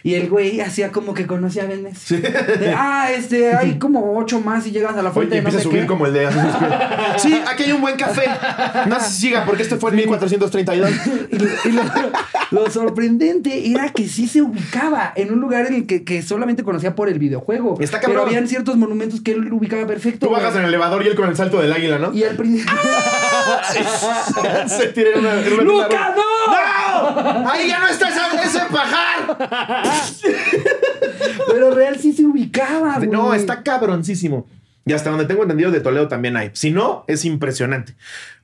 Y el güey hacía como que conocía a Benes. De, ah, este, hay [LAUGHS] como ocho más y llegas a la Oye, fuente y de no empieza a sé subir qué. como el de. Sí, aquí hay un buen café. No sé si siga, porque este fue en 1432. Y, lo, y lo- lo sorprendente era que sí se ubicaba en un lugar en el que, que solamente conocía por el videojuego. Está Pero cabrón. habían ciertos monumentos que él ubicaba perfecto. Tú bajas güey. en el elevador y él con el salto del águila, ¿no? Y al principio. [LAUGHS] Se tira en una, en una ¡Luca, no! ¡No! ¡Ahí ya no está esa- ese pajar! Pero real sí se ubicaba, güey. No, está cabroncísimo. Y hasta donde tengo entendido de Toledo también hay. Si no, es impresionante.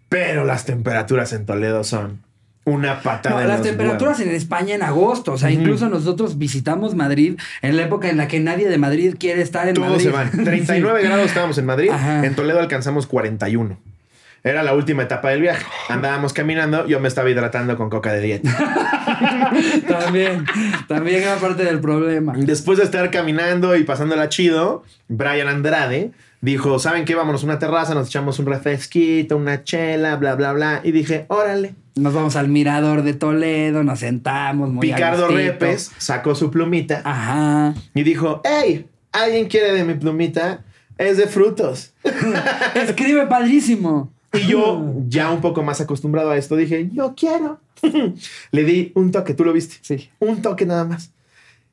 Pero las temperaturas en Toledo son una patada No, en las los temperaturas huevos. en España en agosto. O sea, incluso nosotros visitamos Madrid en la época en la que nadie de Madrid quiere estar en Todos Madrid. se van. [LAUGHS] 39 Sí. grados estábamos en Madrid. Ajá. En Toledo alcanzamos 41. Era la última etapa del viaje. Andábamos caminando, yo me estaba hidratando con coca de dieta. [LAUGHS] También, también era parte del problema. Después de estar caminando y pasándola chido, Brian Andrade dijo, ¿saben qué? Vámonos a una terraza, nos echamos un refresquito, una chela, bla, bla, bla. Y dije, órale. Nos vamos al mirador de Toledo, nos sentamos muy Picardo gustito. Repes sacó su plumita Ajá. y dijo, hey, ¿alguien quiere de mi plumita? Es de frutos. [LAUGHS] Escribe padrísimo. Y yo, [LAUGHS] ya un poco más acostumbrado a esto, dije, yo quiero. [LAUGHS] Le di un toque, tú lo viste. Sí. Un toque nada más.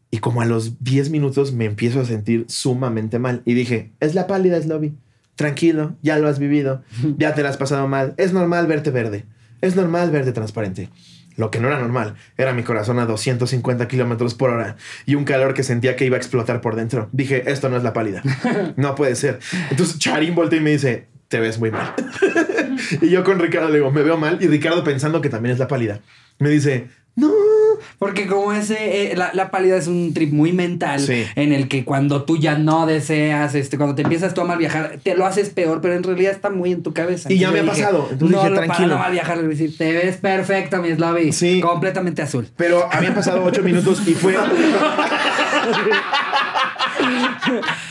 Y como a los 10 minutos me empiezo a sentir sumamente mal. Y dije, es la pálida, Slobby. Tranquilo, ya lo has vivido. [LAUGHS] Ya te la has pasado mal. Es normal verte verde. Es normal verte transparente. Lo que no era normal era mi corazón a 250 kilómetros por hora y un calor que sentía que iba a explotar por dentro. Dije, esto no es la pálida. No puede ser. Entonces Charín voltea y me dice, te ves muy mal. [LAUGHS] y yo con Ricardo le digo, me veo mal. Y Ricardo pensando que también es la pálida. Me dice, no, Porque como ese, eh, la, la pálida es un trip muy mental Sí. en el que cuando tú ya no deseas, este, cuando te empiezas tú a mal viajar, te lo haces peor, pero en realidad está muy en tu cabeza. Y ya me ha pasado. Entonces no dije, lo- tranquilo. Para no mal viajar, a decir, te ves perfecto, mi Slavi. Sí. Completamente azul. Pero habían pasado ocho minutos y fue. [LAUGHS]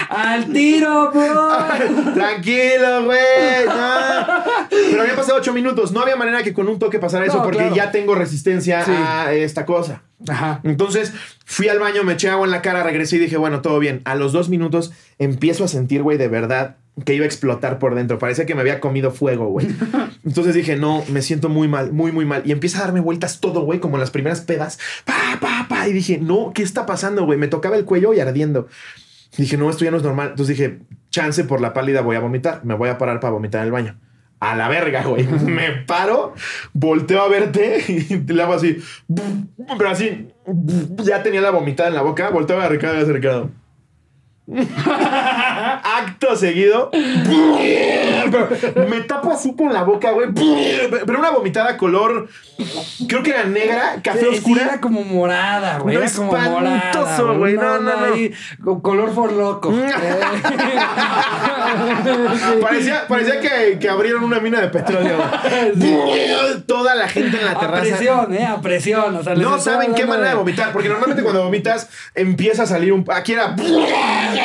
¡Al tiro, bro! [LAUGHS] Tranquilo, güey. no. Pero habían pasado ocho minutos. No había manera que con un toque pasara eso No, porque claro. ya tengo resistencia Sí. a esta cosa. Ajá. Entonces fui al baño, me eché agua en la cara, regresé y dije, bueno, todo bien. A los dos minutos empiezo a sentir, güey, de verdad que iba a explotar por dentro. Parecía que me había comido fuego, güey. [LAUGHS] Entonces dije, no, me siento muy mal, muy, muy mal. Y empieza a darme vueltas todo, güey, como en las primeras pedas. Pa, pa, pa. Y dije, no, ¿qué está pasando, güey? Me tocaba el cuello y ardiendo. Dije, no, esto ya no es normal. Entonces dije, chance por la pálida voy a vomitar. Me voy a parar para vomitar en el baño. A la verga, güey. [LAUGHS] Me paro, volteo a verte y le hago así. Pero así, ya tenía la vomitada en la boca. Volteo a Ricardo y hace Ricardo. Acto seguido. Me tapo así con la boca, güey. Pero una vomitada color. Creo que era negra, café Sí, sí, oscura. era como morada, güey. No, era como morada. espantoso, güey. No, no, no. ahí, con color for loco. [LAUGHS] Parecía, parecía que, que abrieron una mina de petróleo. Toda la gente en la a terraza. presión, ¿eh? A presión. O sea, les No saben qué manera de vomitar, porque normalmente cuando vomitas empieza a salir un. Aquí era.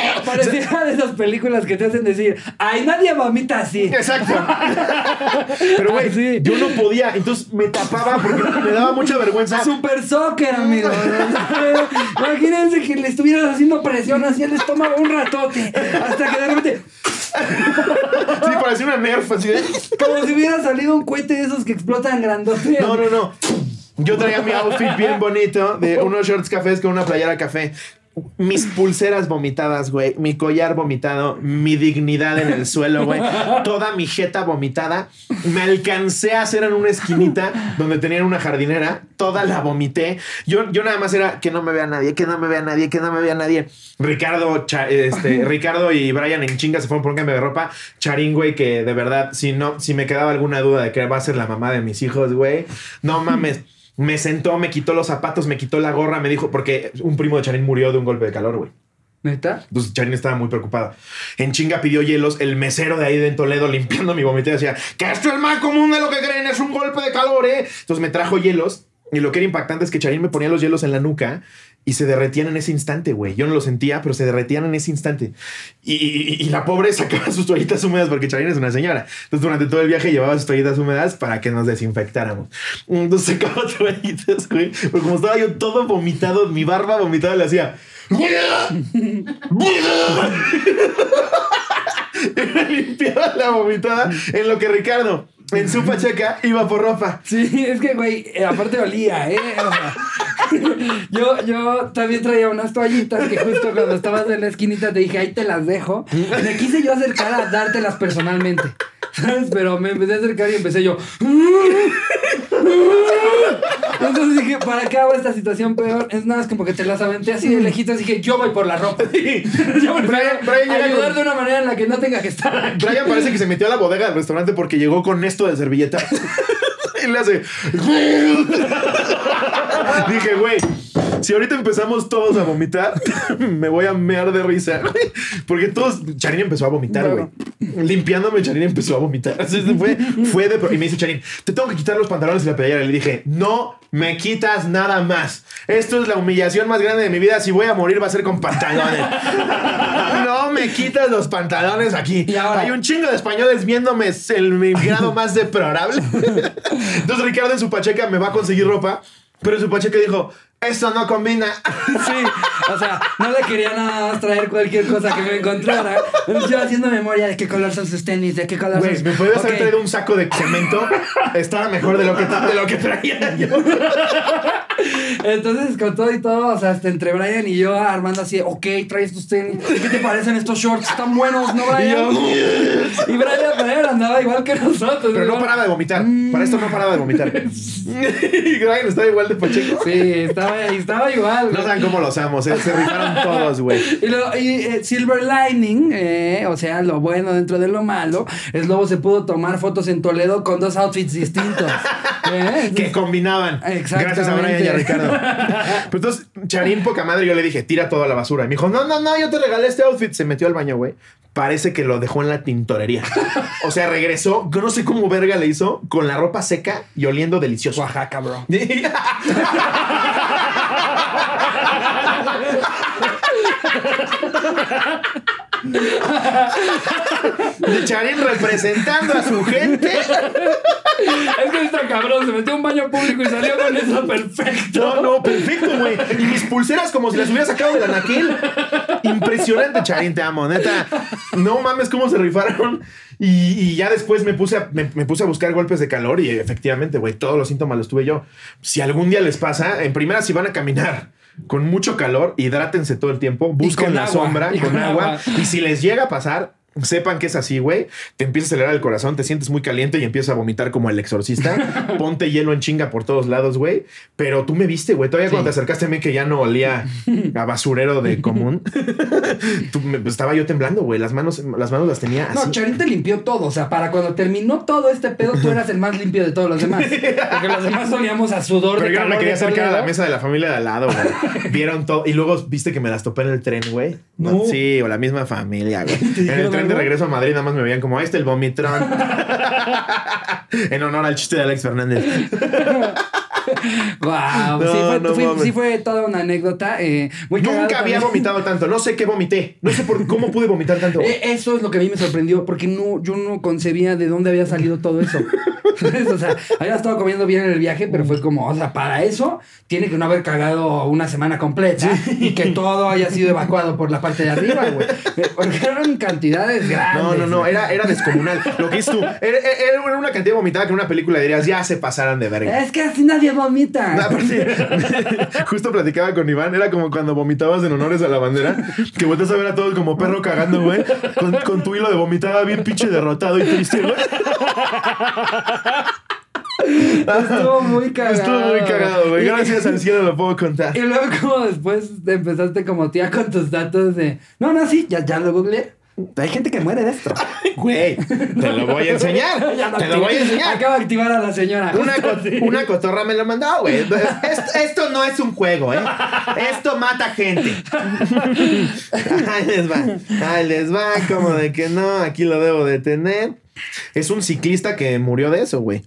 [LAUGHS] Parecía de esas películas que te hacen decir, ay, nadie vomita así. Exacto. [LAUGHS] Pero, güey, Así. yo no podía. Entonces me tapaba porque me daba mucha vergüenza. [LAUGHS] Super soccer, amigo. Imagínense que le estuvieras haciendo presión hacia el estómago un ratote. Hasta que de repente, Sí, parecía una nerf así de. como si hubiera salido un cohete de esos que explotan grandote. No, no, no. Yo traía mi outfit bien bonito de unos shorts cafés con una playera café. Mis pulseras vomitadas, güey. Mi collar vomitado. Mi dignidad en el suelo, güey. Toda mi jeta vomitada. Me alcancé a hacer en una esquinita donde tenían una jardinera. Toda la vomité. Yo, yo nada más era que no me vea nadie, que no me vea nadie, que no me vea nadie. Ricardo, este, Ricardo y Brian en chinga se fueron por un cambio de ropa. Charín, güey, que de verdad, si no, si me quedaba alguna duda de que va a ser la mamá de mis hijos, güey. No mames. Me sentó, me quitó los zapatos, me quitó la gorra, me dijo, porque un primo de Charín murió de un golpe de calor, güey. ¿Neta? Entonces Charín estaba muy preocupada. En chinga pidió hielos, el mesero de ahí de en Toledo [LAUGHS] limpiando mi vomité decía, que esto es más común de lo que creen, es un golpe de calor, ¿eh? Entonces me trajo hielos y lo que era impactante es que Charín me ponía los hielos en la nuca y se derretían en ese instante, güey. Yo no lo sentía, pero se derretían en ese instante. Y, y- la pobre sacaba sus toallitas húmedas porque Charín es una señora. Entonces, durante todo el viaje llevaba sus toallitas húmedas para que nos desinfectáramos. Entonces, sacaba [LAUGHS] toallitas, güey. Pero como estaba yo todo vomitado, mi barba vomitada le hacía. [LAUGHS] me limpiaba la vomitada en lo que Ricardo, en su pacheca, iba por ropa. Sí, es que, güey, eh, aparte olía, ¿eh? [LAUGHS] Yo, yo también traía unas toallitas que justo cuando estabas en la esquinita te dije, ahí te las dejo. Me quise yo acercar a dártelas personalmente, [LAUGHS] ¿sabes? Pero me empecé a acercar y empecé yo... [LAUGHS] Entonces dije, ¿para qué hago esta situación peor? Es nada, es como que te las aventé así de lejitos. Dije, yo voy por la ropa. [LAUGHS] Yo Brian- Brian llega ayudar con- de una manera en la que no tenga que estar aquí. Brian parece que se metió a la bodega del restaurante porque llegó con esto de servilleta. [LAUGHS] [LAUGHS] y le hace. Dije, güey, si ahorita empezamos todos a vomitar, [LAUGHS] me voy a mear de risa. Porque todos. Charín empezó a vomitar, güey. Limpiándome, Charín empezó a vomitar. Así se fue, fue de. Y me dice Charín, te tengo que quitar los pantalones y la playera. Le dije, no me quitas nada más. Esto es la humillación más grande de mi vida. Si voy a morir, va a ser con pantalones. [LAUGHS] No me quitas los pantalones aquí. Y ahora- Hay un chingo de españoles viéndome el mi grado más deplorable. [LAUGHS] Entonces Ricardo en su pacheca me va a conseguir ropa, pero en su pacheca dijo, esto no combina. [LAUGHS] Sí, o sea, no le quería nada más traer cualquier cosa que me encontrara. Yo haciendo memoria de qué color son sus tenis, de qué color Güey, son me puedes haber Ok. traído un saco de cemento. Estaba mejor de lo que, de lo que traía yo. [LAUGHS] Entonces, con todo y todo, o sea, hasta entre Brian y yo armando así, ok, traes tus tenis, ¿qué te parecen estos shorts? Están buenos, ¿no, Y yo, Brian? Y Brian, Brian andaba igual que nosotros. pero no ¿no? paraba de vomitar. Para esto no paraba de vomitar. [LAUGHS] Y Brian estaba igual de pacheco. Sí, estaba, estaba igual. No güey. saben cómo los amo. Se, se rifaron todos, güey. Y, lo- y, eh, Silver Lining, eh, o sea, lo bueno dentro de lo malo, es Lobo se pudo tomar fotos en Toledo con dos outfits distintos. [LAUGHS] ¿eh? que combinaban. Exactamente. Gracias a Brian Ricardo. [LAUGHS] Pues entonces, Charín, poca madre, yo le dije, tira todo a la basura. Y me dijo, no, no, no, yo te regalé este outfit. Se metió al baño, güey. Parece que lo dejó en la tintorería. O sea, regresó, yo no sé cómo verga le hizo, con la ropa seca y oliendo delicioso. Oaxaca, bro. [LAUGHS] [LAUGHS] De Charín representando a su gente. Es que está cabrón, se metió a un baño público y salió con eso perfecto. No, no, perfecto, güey. Y mis pulseras como si las hubiera sacado de Anaquel. Impresionante, Charín, te amo, neta. No mames cómo se rifaron. Y, y ya después me puse, a, me, me puse a buscar golpes de calor y efectivamente, güey, todos los síntomas los tuve yo. Si algún día les pasa, en primera, si van a caminar con mucho calor, hidrátense todo el tiempo, busquen la agua, sombra con, con agua. agua. Y si les llega a pasar, sepan que es así, güey. Te empieza a acelerar el corazón, te sientes muy caliente y empiezas a vomitar como el exorcista. [LAUGHS] Ponte hielo en chinga por todos lados, güey. Pero tú me viste, güey. Todavía cuando te acercaste a mí que ya no olía a basurero de común. [LAUGHS] tú me- pues, estaba yo temblando, güey. Las manos, las manos las tenía así. No, Charín te limpió todo. O sea, para cuando terminó todo este pedo, tú eras el más limpio de todos los demás. Porque los demás olíamos a sudor pero de yo me quería acercar a la mesa de la familia de al lado, güey. [LAUGHS] Vieron todo. Y luego viste que me las topé en el tren, güey. No. Sí, o la misma familia, güey. Tren de regreso a Madrid nada más me veían como, está el vomitrón. [LAUGHS] [LAUGHS] en honor al chiste de Alex Fernández. [LAUGHS] [LAUGHS] Guau, No, sí, fue, no fue- sí fue toda una anécdota. eh, muy Nunca había también. vomitado tanto. No sé qué vomité. No sé por cómo pude vomitar tanto. [LAUGHS] Eh, Eso es lo que a mí me sorprendió, porque no, yo no concebía de dónde había salido todo eso. [LAUGHS] O sea, había estado comiendo bien en el viaje, pero fue como, o sea, para eso tiene que no haber cagado una semana completa y que todo haya sido evacuado por la parte de arriba, güey. Eh, Porque eran cantidades grandes. No, no, no, era, era descomunal. Lo que dices tú, era, era una cantidad vomitada que en una película dirías, ya se pasaran de verga. Es que así nadie vomita. No, [LAUGHS] justo platicaba con Iván, era como cuando vomitabas en honores a la bandera, que volteas a ver a todos como perro cagando, güey, con, con tu hilo de vomitada bien pinche derrotado y triste, güey. Estuvo muy cagado. Estuvo muy cagado, güey. Gracias al cielo lo puedo contar. Y luego como después empezaste como tía con tus datos de... No, no, sí, ya, ya lo googleé. Hay gente que muere de esto. [LAUGHS] Güey, te lo voy a enseñar. [LAUGHS] Ya Te lo voy a enseñar. Acaba de activar a la señora. Una, co- una cotorra me lo mandó, güey. Esto, esto no es un juego, ¿eh? Esto mata gente. Ahí les va. Ahí les va, como de que no, aquí lo debo de tener. Es un ciclista que murió de eso, güey.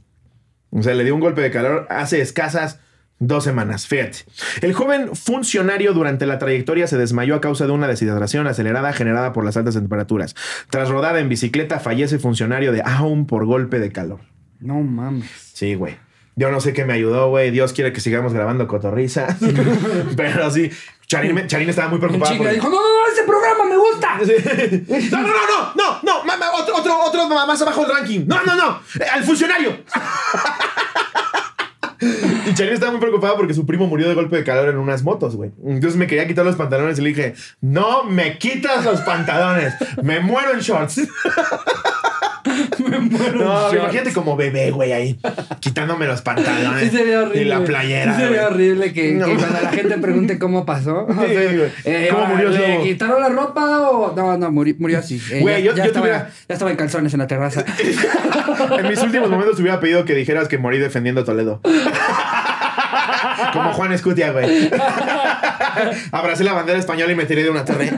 O sea, le dio un golpe de calor hace escasas Dos semanas, fíjate. El joven funcionario durante la trayectoria se desmayó a causa de una deshidratación acelerada generada por las altas temperaturas. Tras rodada en bicicleta, fallece funcionario de aún por golpe de calor. No mames. Sí, güey. Yo no sé qué me ayudó, güey. Dios quiere que sigamos grabando cotorriza. [LAUGHS] Pero sí, Charín, estaba muy porque- dijo, no, no, no, ese programa me gusta. [LAUGHS] No, no, no, no, no, no, otro, otro, otro más abajo del ranking. No, no, no, eh, al funcionario. [LAUGHS] Y Charín estaba muy preocupado porque su primo murió de golpe de calor en unas motos, güey. Entonces me quería quitar los pantalones y le dije, no me quitas los pantalones, me muero en shorts. [LAUGHS] me muero. No, en shock. imagínate como bebé, güey, ahí, quitándome los pantalones Sí sería horrible. y la playera. Sí sería güey. horrible que, No. que cuando la gente pregunte cómo pasó. [LAUGHS] o sea, eh, ¿Cómo murió ¿Le quitaron la ropa o...? No, no, murió, murió así. Eh, Güey, ya, yo- ya yo estaba, tuviera- ya estaba en calzones en la terraza. [LAUGHS] En mis últimos momentos te hubiera pedido que dijeras que morí defendiendo Toledo. Como Juan Escutia, güey. Abracé la bandera española y me tiré de una torre.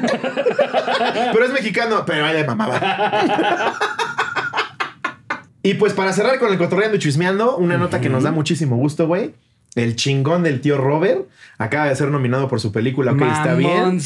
Pero es mexicano, pero ahí le mamaba. Y pues para cerrar con el cotorreando y chismeando, una nota que nos da muchísimo gusto, güey. El chingón del tío Robert acaba de ser nominado por su película Ok, está bien.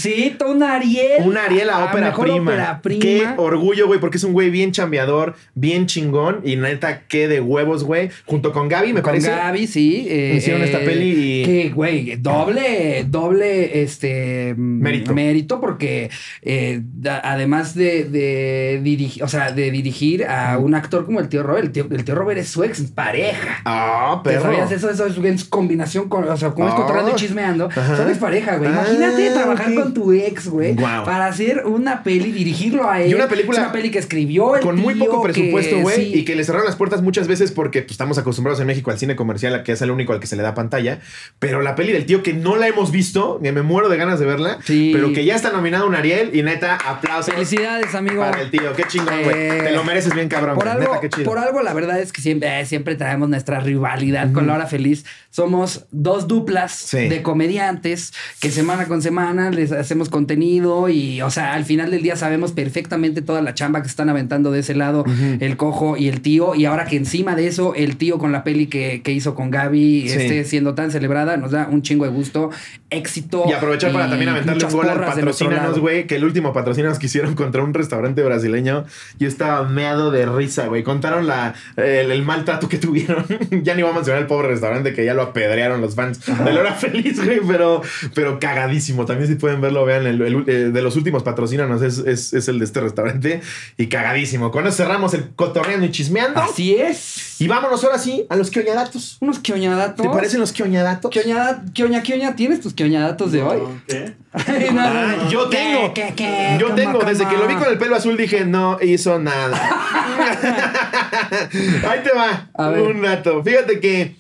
Un Ariel. Un Ariel a Ah, ópera mejor prima. ópera prima. Qué orgullo, güey, porque es un güey bien chambeador, bien chingón. Y neta, qué de huevos, güey. Junto con Gaby, me Con parece. Gaby, sí. eh, Hicieron esta peli y- Que, güey, doble, doble, este... Mérito. Mérito porque eh, además de, de dirigir, o sea, de dirigir a un actor como el tío Robert, el tío, el tío Robert es su ex pareja. Ah, ¿Te perro. sabías eso? Eso es en combinación con, o sea, como es Ah. cotorreando y chismeando. Ajá. Son pareja, güey. Ah, Imagínate trabajar ok. con tu ex, güey. Guau. Para hacer una peli, dirigirlo a él. Y una película Es una peli que escribió el Con muy poco presupuesto, güey, sí. y que le cerraron las puertas muchas veces porque pues, estamos acostumbrados en México al cine comercial, que es el único al que se le da pantalla. Pero la peli del tío que no la hemos visto, que me muero de ganas de verla, Sí. pero que ya está nominado un Ariel y neta, aplausos Felicidades, amigo. para el tío. Qué chingón, güey. Eh, Te lo mereces bien, cabrón. Por algo, neta, qué chido. por algo, la verdad es que siempre, eh, siempre traemos nuestra rivalidad con la hora feliz. Somos dos duplas Sí. de comediantes que semana con semana les hacemos contenido y, o sea, al final del día sabemos perfectamente toda la chamba que están aventando de ese lado el cojo y el tío. Y ahora que encima de eso, el tío con la peli que, que hizo con Gaby Sí. esté siendo tan celebrada, nos da un chingo de gusto, éxito. Y aprovechar para también aventarle un gol al lado. güey. Que el último patrocínanos que hicieron contra un restaurante brasileño. Yo estaba meado de risa, güey. Contaron la, el, el maltrato que tuvieron. [LAUGHS] ya ni vamos a mencionar el pobre restaurante que ya lo apedrearon los fans de la hora feliz, güey. Pero, pero cagadísimo. También si pueden verlo, vean. El, el- eh, de los últimos patrocínanos es, es, es el de este restaurante. Y cagadísimo. Con eso cerramos el cotorreando y chismeando. Así es. Y vámonos ahora sí a los quioñadatos. Unos quioñadatos. ¿Te parecen los quioñadatos? ¿Quioñada, quioña, quioña, ¿tienes tus quioñadatos de hoy? ¿Qué? [LAUGHS] No, no, Ah, no. yo ¿Qué, tengo. qué, qué? Yo ¿Cómo, tengo. Desde cómo? que lo vi con el pelo azul dije, no hizo nada. [LAUGHS] [LAUGHS] Ahí te va. A ver. Un dato. Fíjate que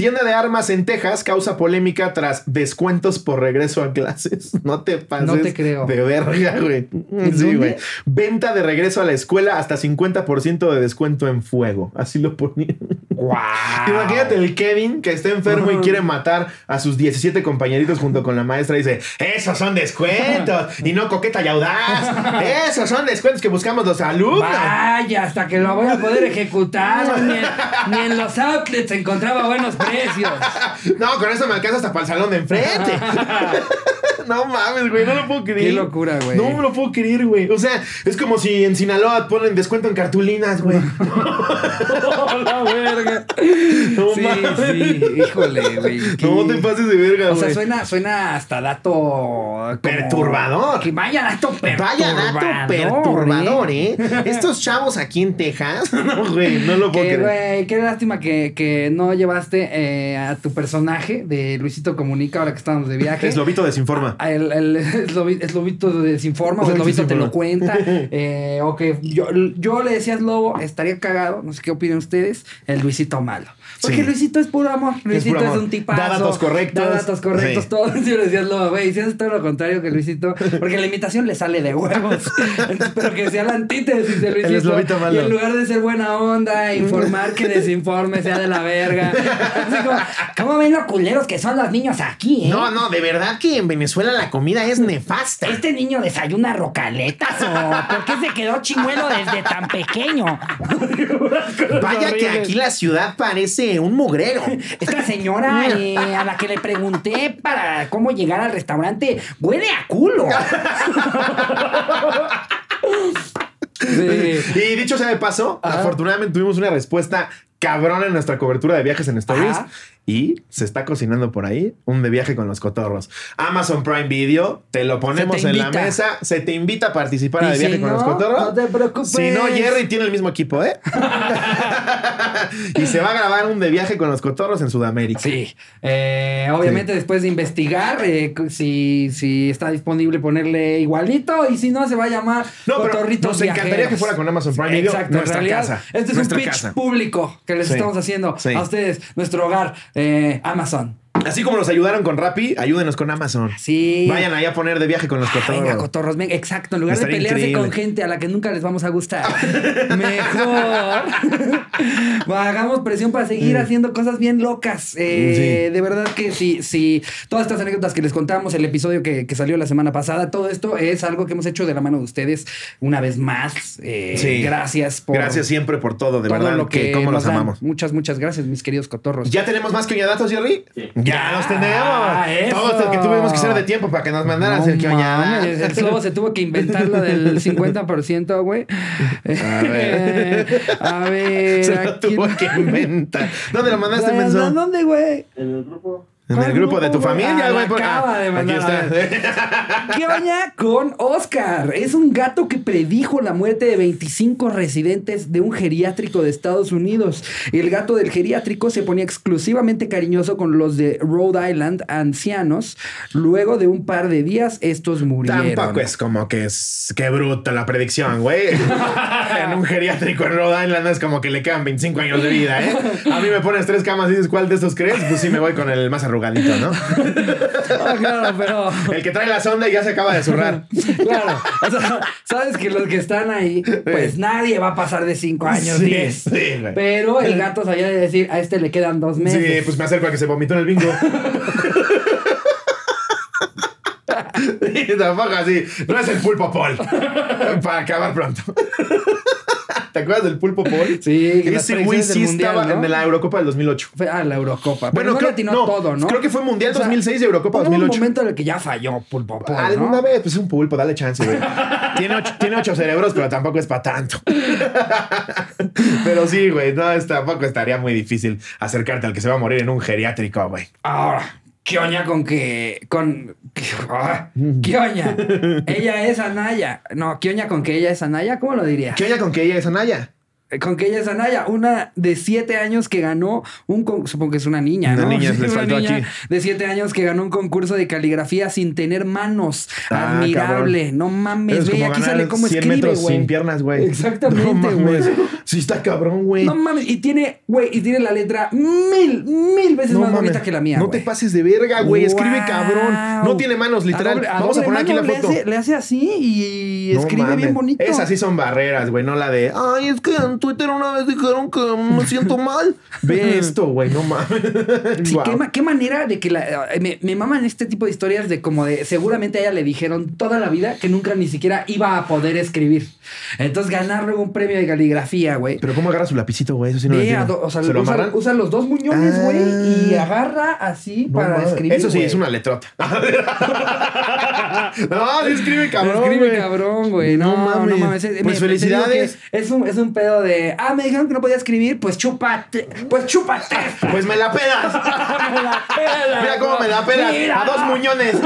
tienda de armas en Texas causa polémica tras descuentos por regreso a clases. [LAUGHS] No te pases. No te creo. De verga, güey. ¿En Sí, güey. Venta de regreso a la escuela hasta 50% de descuento en fuego. Así lo ponían. ¡Guau! Imagínate el Kevin que está enfermo y quiere matar a sus 17 compañeritos junto con la maestra. Y dice: Esos son descuentos y no coqueta y audaz. [LAUGHS] Esos son descuentos que buscamos los alumnos. Vaya, hasta que lo voy a poder ejecutar. [LAUGHS] Ni en, ni en los outlets encontraba buenos precios. [LAUGHS] No, con eso me alcanza hasta para el salón de enfrente. [LAUGHS] no mames, güey, no lo puedo creer. Qué locura, güey. No me lo puedo creer, güey. O sea, es como si en Sinaloa ponen descuento en cartulinas, güey. [LAUGHS] la verga. No sí, mames. sí, híjole, güey. No te pases de verga, O sea, güey. suena, suena hasta dato como- Perturbador. Que vaya dato perturbador. Vaya dato perturbador, ¿eh? Estos chavos aquí en Texas. No, güey, no lo puedo Que, creer. güey, qué lástima que, que no llevaste eh, a tu personaje de Luisito Comunica ahora que estábamos de viaje. Es lobito desinforma. A El, el, es lobi- es lobito desinforma o Es el lobito te lo cuenta. [LAUGHS] Eh, o que yo, yo le decía al lobo, estaría cagado, no sé qué opinan ustedes, el Luisito malo. Porque Sí. Luisito es puro amor. Luisito es, amor. un tipazo. Da datos correctos. Da datos correctos. Sí. Todo. [LAUGHS] Yo le decía al lobo, güey, si haces todo lo contrario que Luisito. Porque la imitación le sale de huevos. Entonces, [LAUGHS] pero que sea la antítesis de Luisito. es lobito malo. Y en lugar de ser buena onda, informar que desinforme sea de la verga. Así como, ¿cómo ven los culeros que son los niños aquí, eh? No, no, de verdad que en Venezuela la comida es nefasta. ¿Este niño desayuna rocaletas o por qué se quedó chimuelo desde tan pequeño? Vaya que aquí la Ciudad ciudad parece un mugrero. Esta señora [LAUGHS] eh, a la que le pregunté para cómo llegar al restaurante huele a culo. Sí. Y dicho sea de paso, Ajá. afortunadamente tuvimos una respuesta cabrón en nuestra cobertura de viajes en Stories. Y se está cocinando por ahí un de viaje con los cotorros. Amazon Prime Video, te lo ponemos te en la mesa, se te invita a participar a de viaje si con los cotorros. no te preocupes. Si no, Jerry tiene el mismo equipo, ¿eh? [LAUGHS] y se va a grabar un de viaje con los cotorros en Sudamérica. Sí, Eh, obviamente después de investigar eh, si, si está disponible ponerle igualito y si no se va a llamar No, Cotorritos nos encantaría que fuera con Amazon Prime Video, Exacto, nuestra en realidad, casa, Este es un pitch casa. público que les Sí, estamos haciendo sí. a ustedes, nuestro hogar, eh, Amazon. Así como nos ayudaron con Rappi, ayúdenos con Amazon. Sí. Vayan ahí a poner de viaje con los Ah, cotorros. Venga, cotorros, venga, exacto. En lugar de pelearse increíble. con gente a la que nunca les vamos a gustar, [LAUGHS] mejor [LAUGHS] hagamos presión para seguir haciendo cosas bien locas. Eh, Mm. Sí. De verdad que sí, sí. Todas estas anécdotas que les contamos, el episodio que, que salió la semana pasada, todo esto es algo que hemos hecho de la mano de ustedes una vez más. Eh, Sí. Gracias por Gracias siempre por todo, de todo verdad, lo que, que, los dan. amamos. Muchas, muchas gracias, mis queridos cotorros. ¿Ya tenemos más que datos, Jerry? Sí. Ya los tenemos. Todos los que tuvimos que ser de tiempo para que nos mandaran No el que mames, el slobo se tuvo que inventar lo del [LAUGHS] 50%, güey. A ver. [LAUGHS] A ver. [LAUGHS] Se lo aquí- tuvo que inventar. ¿Dónde lo mandaste, ¿Dónde- menso? ¿Dónde, güey? En el grupo. En ¿Cuál el grupo de tu familia, Ah, güey. por- acaba de aquí mandar, está. [LAUGHS] ¿Qué oña con Oscar? Es un gato que predijo la muerte de 25 residentes de un geriátrico de Estados Unidos. El gato del geriátrico se ponía exclusivamente cariñoso con los de Rhode Island, ancianos. Luego de un par de días, estos murieron. Tampoco es como que es. Qué bruta la predicción, güey. [LAUGHS] en un geriátrico en Rhode Island es como que le quedan 25 años de vida, ¿eh? A mí me pones tres camas y dices, ¿cuál de estos crees? Pues sí, me voy con el más arrugadito, ¿no? [LAUGHS] Ah, claro, pero... El que trae la sonda y ya se acaba de zurrar. [LAUGHS] Claro, o sea, sabes que los que están ahí, pues nadie va a pasar de 5 años, Sí, 10. sí. Pero el gato sabía de decir, a este le quedan dos meses. Sí, pues me acerco a que se vomitó en el bingo. [LAUGHS] Y tampoco así. No es el pulpo Paul. Para acabar pronto. ¿Te acuerdas del pulpo Paul? [LAUGHS] Sí, que Ese güey sí mundial, estaba ¿no? en la Eurocopa del 2008. Fue a la Eurocopa. Bueno, Bueno, no creo- atinó no, todo, ¿no? creo que fue Mundial O sea, 2006 y Eurocopa hubo 2008. un momento en el que ya falló Pulpo Paul, ¿no? Alguna vez, pues es un pulpo, dale chance, güey. [LAUGHS] tiene, ocho, tiene ocho cerebros, pero tampoco es para tanto. [LAUGHS] pero sí, güey, no, tampoco estaría muy difícil acercarte al que se va a morir en un geriátrico, güey. Ahora, ¿qué oña con que... con... ¿Qué oña? [LAUGHS] ella es Anaya. No, ¿qué oña con que ella es Anaya? ¿Cómo lo diría? ¿Qué oña con que ella es Anaya? Con que ella es Anaya, una de siete años que ganó un supongo que es una niña, Una ¿no? niña, Sí, [LAUGHS] les una faltó niña aquí. de siete años que ganó un concurso de caligrafía sin tener manos. Ah, Admirable. cabrón. No mames, como aquí sale cómo 100 escribe, metros güey. sin piernas, güey. Exactamente, No güey. Sí está cabrón, güey. No mames, y tiene, güey, y tiene la letra mil, mil veces No más mames. bonita que la mía. No güey. te pases de verga, güey. Escribe cabrón. No tiene manos, literal. doble- Vamos a poner aquí la foto. Le hace, le hace así y No escribe mames. bien bonito. Esas sí son barreras, güey, no la de, ay, es que Twitter una vez dijeron que me siento mal. Ve [LAUGHS] esto, güey, no mames. Sí, qué, ma- qué manera de que la, eh, me, me maman este tipo de historias de como de seguramente a ella le dijeron toda la vida que nunca ni siquiera iba a poder escribir. Entonces ganar luego un premio de caligrafía, güey. Pero ¿cómo agarra su lapicito, güey? Eso sí no Ve o sea, ¿Se lo usa, usa los dos muñones, Ah. güey, y agarra así No para mames. escribir. Eso sí, es una letrota. [LAUGHS] no, sí escribe cabrón. Escribe cabrón, güey. No, No no mames. mames. Eh, Pues me- felicidades. Es un, es un pedo de. Ah, me dijeron que no podía escribir. Pues chúpate. Pues chúpate. Pues me la pedas. [LAUGHS] Me la pelas, Mira cómo me la pedas. Mira. A dos muñones.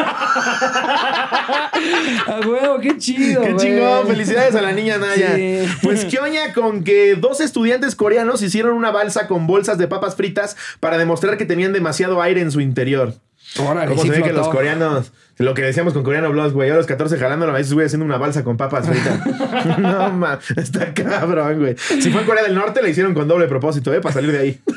A huevo, qué chido. Qué chingón. Felicidades a la niña Naya. Sí. Pues qué oña con que dos estudiantes coreanos hicieron una balsa con bolsas de papas fritas para demostrar que tenían demasiado aire en su interior. Órale, ¿Cómo sí se ve que los coreanos, lo que decíamos con Coreano Blogs, güey, a los 14 jalando la güey haciendo una balsa con papas fritas. [LAUGHS] [LAUGHS] no, ma, está cabrón, güey. Si fue en Corea del Norte, le hicieron con doble propósito, ¿eh? Para salir de ahí. [LAUGHS]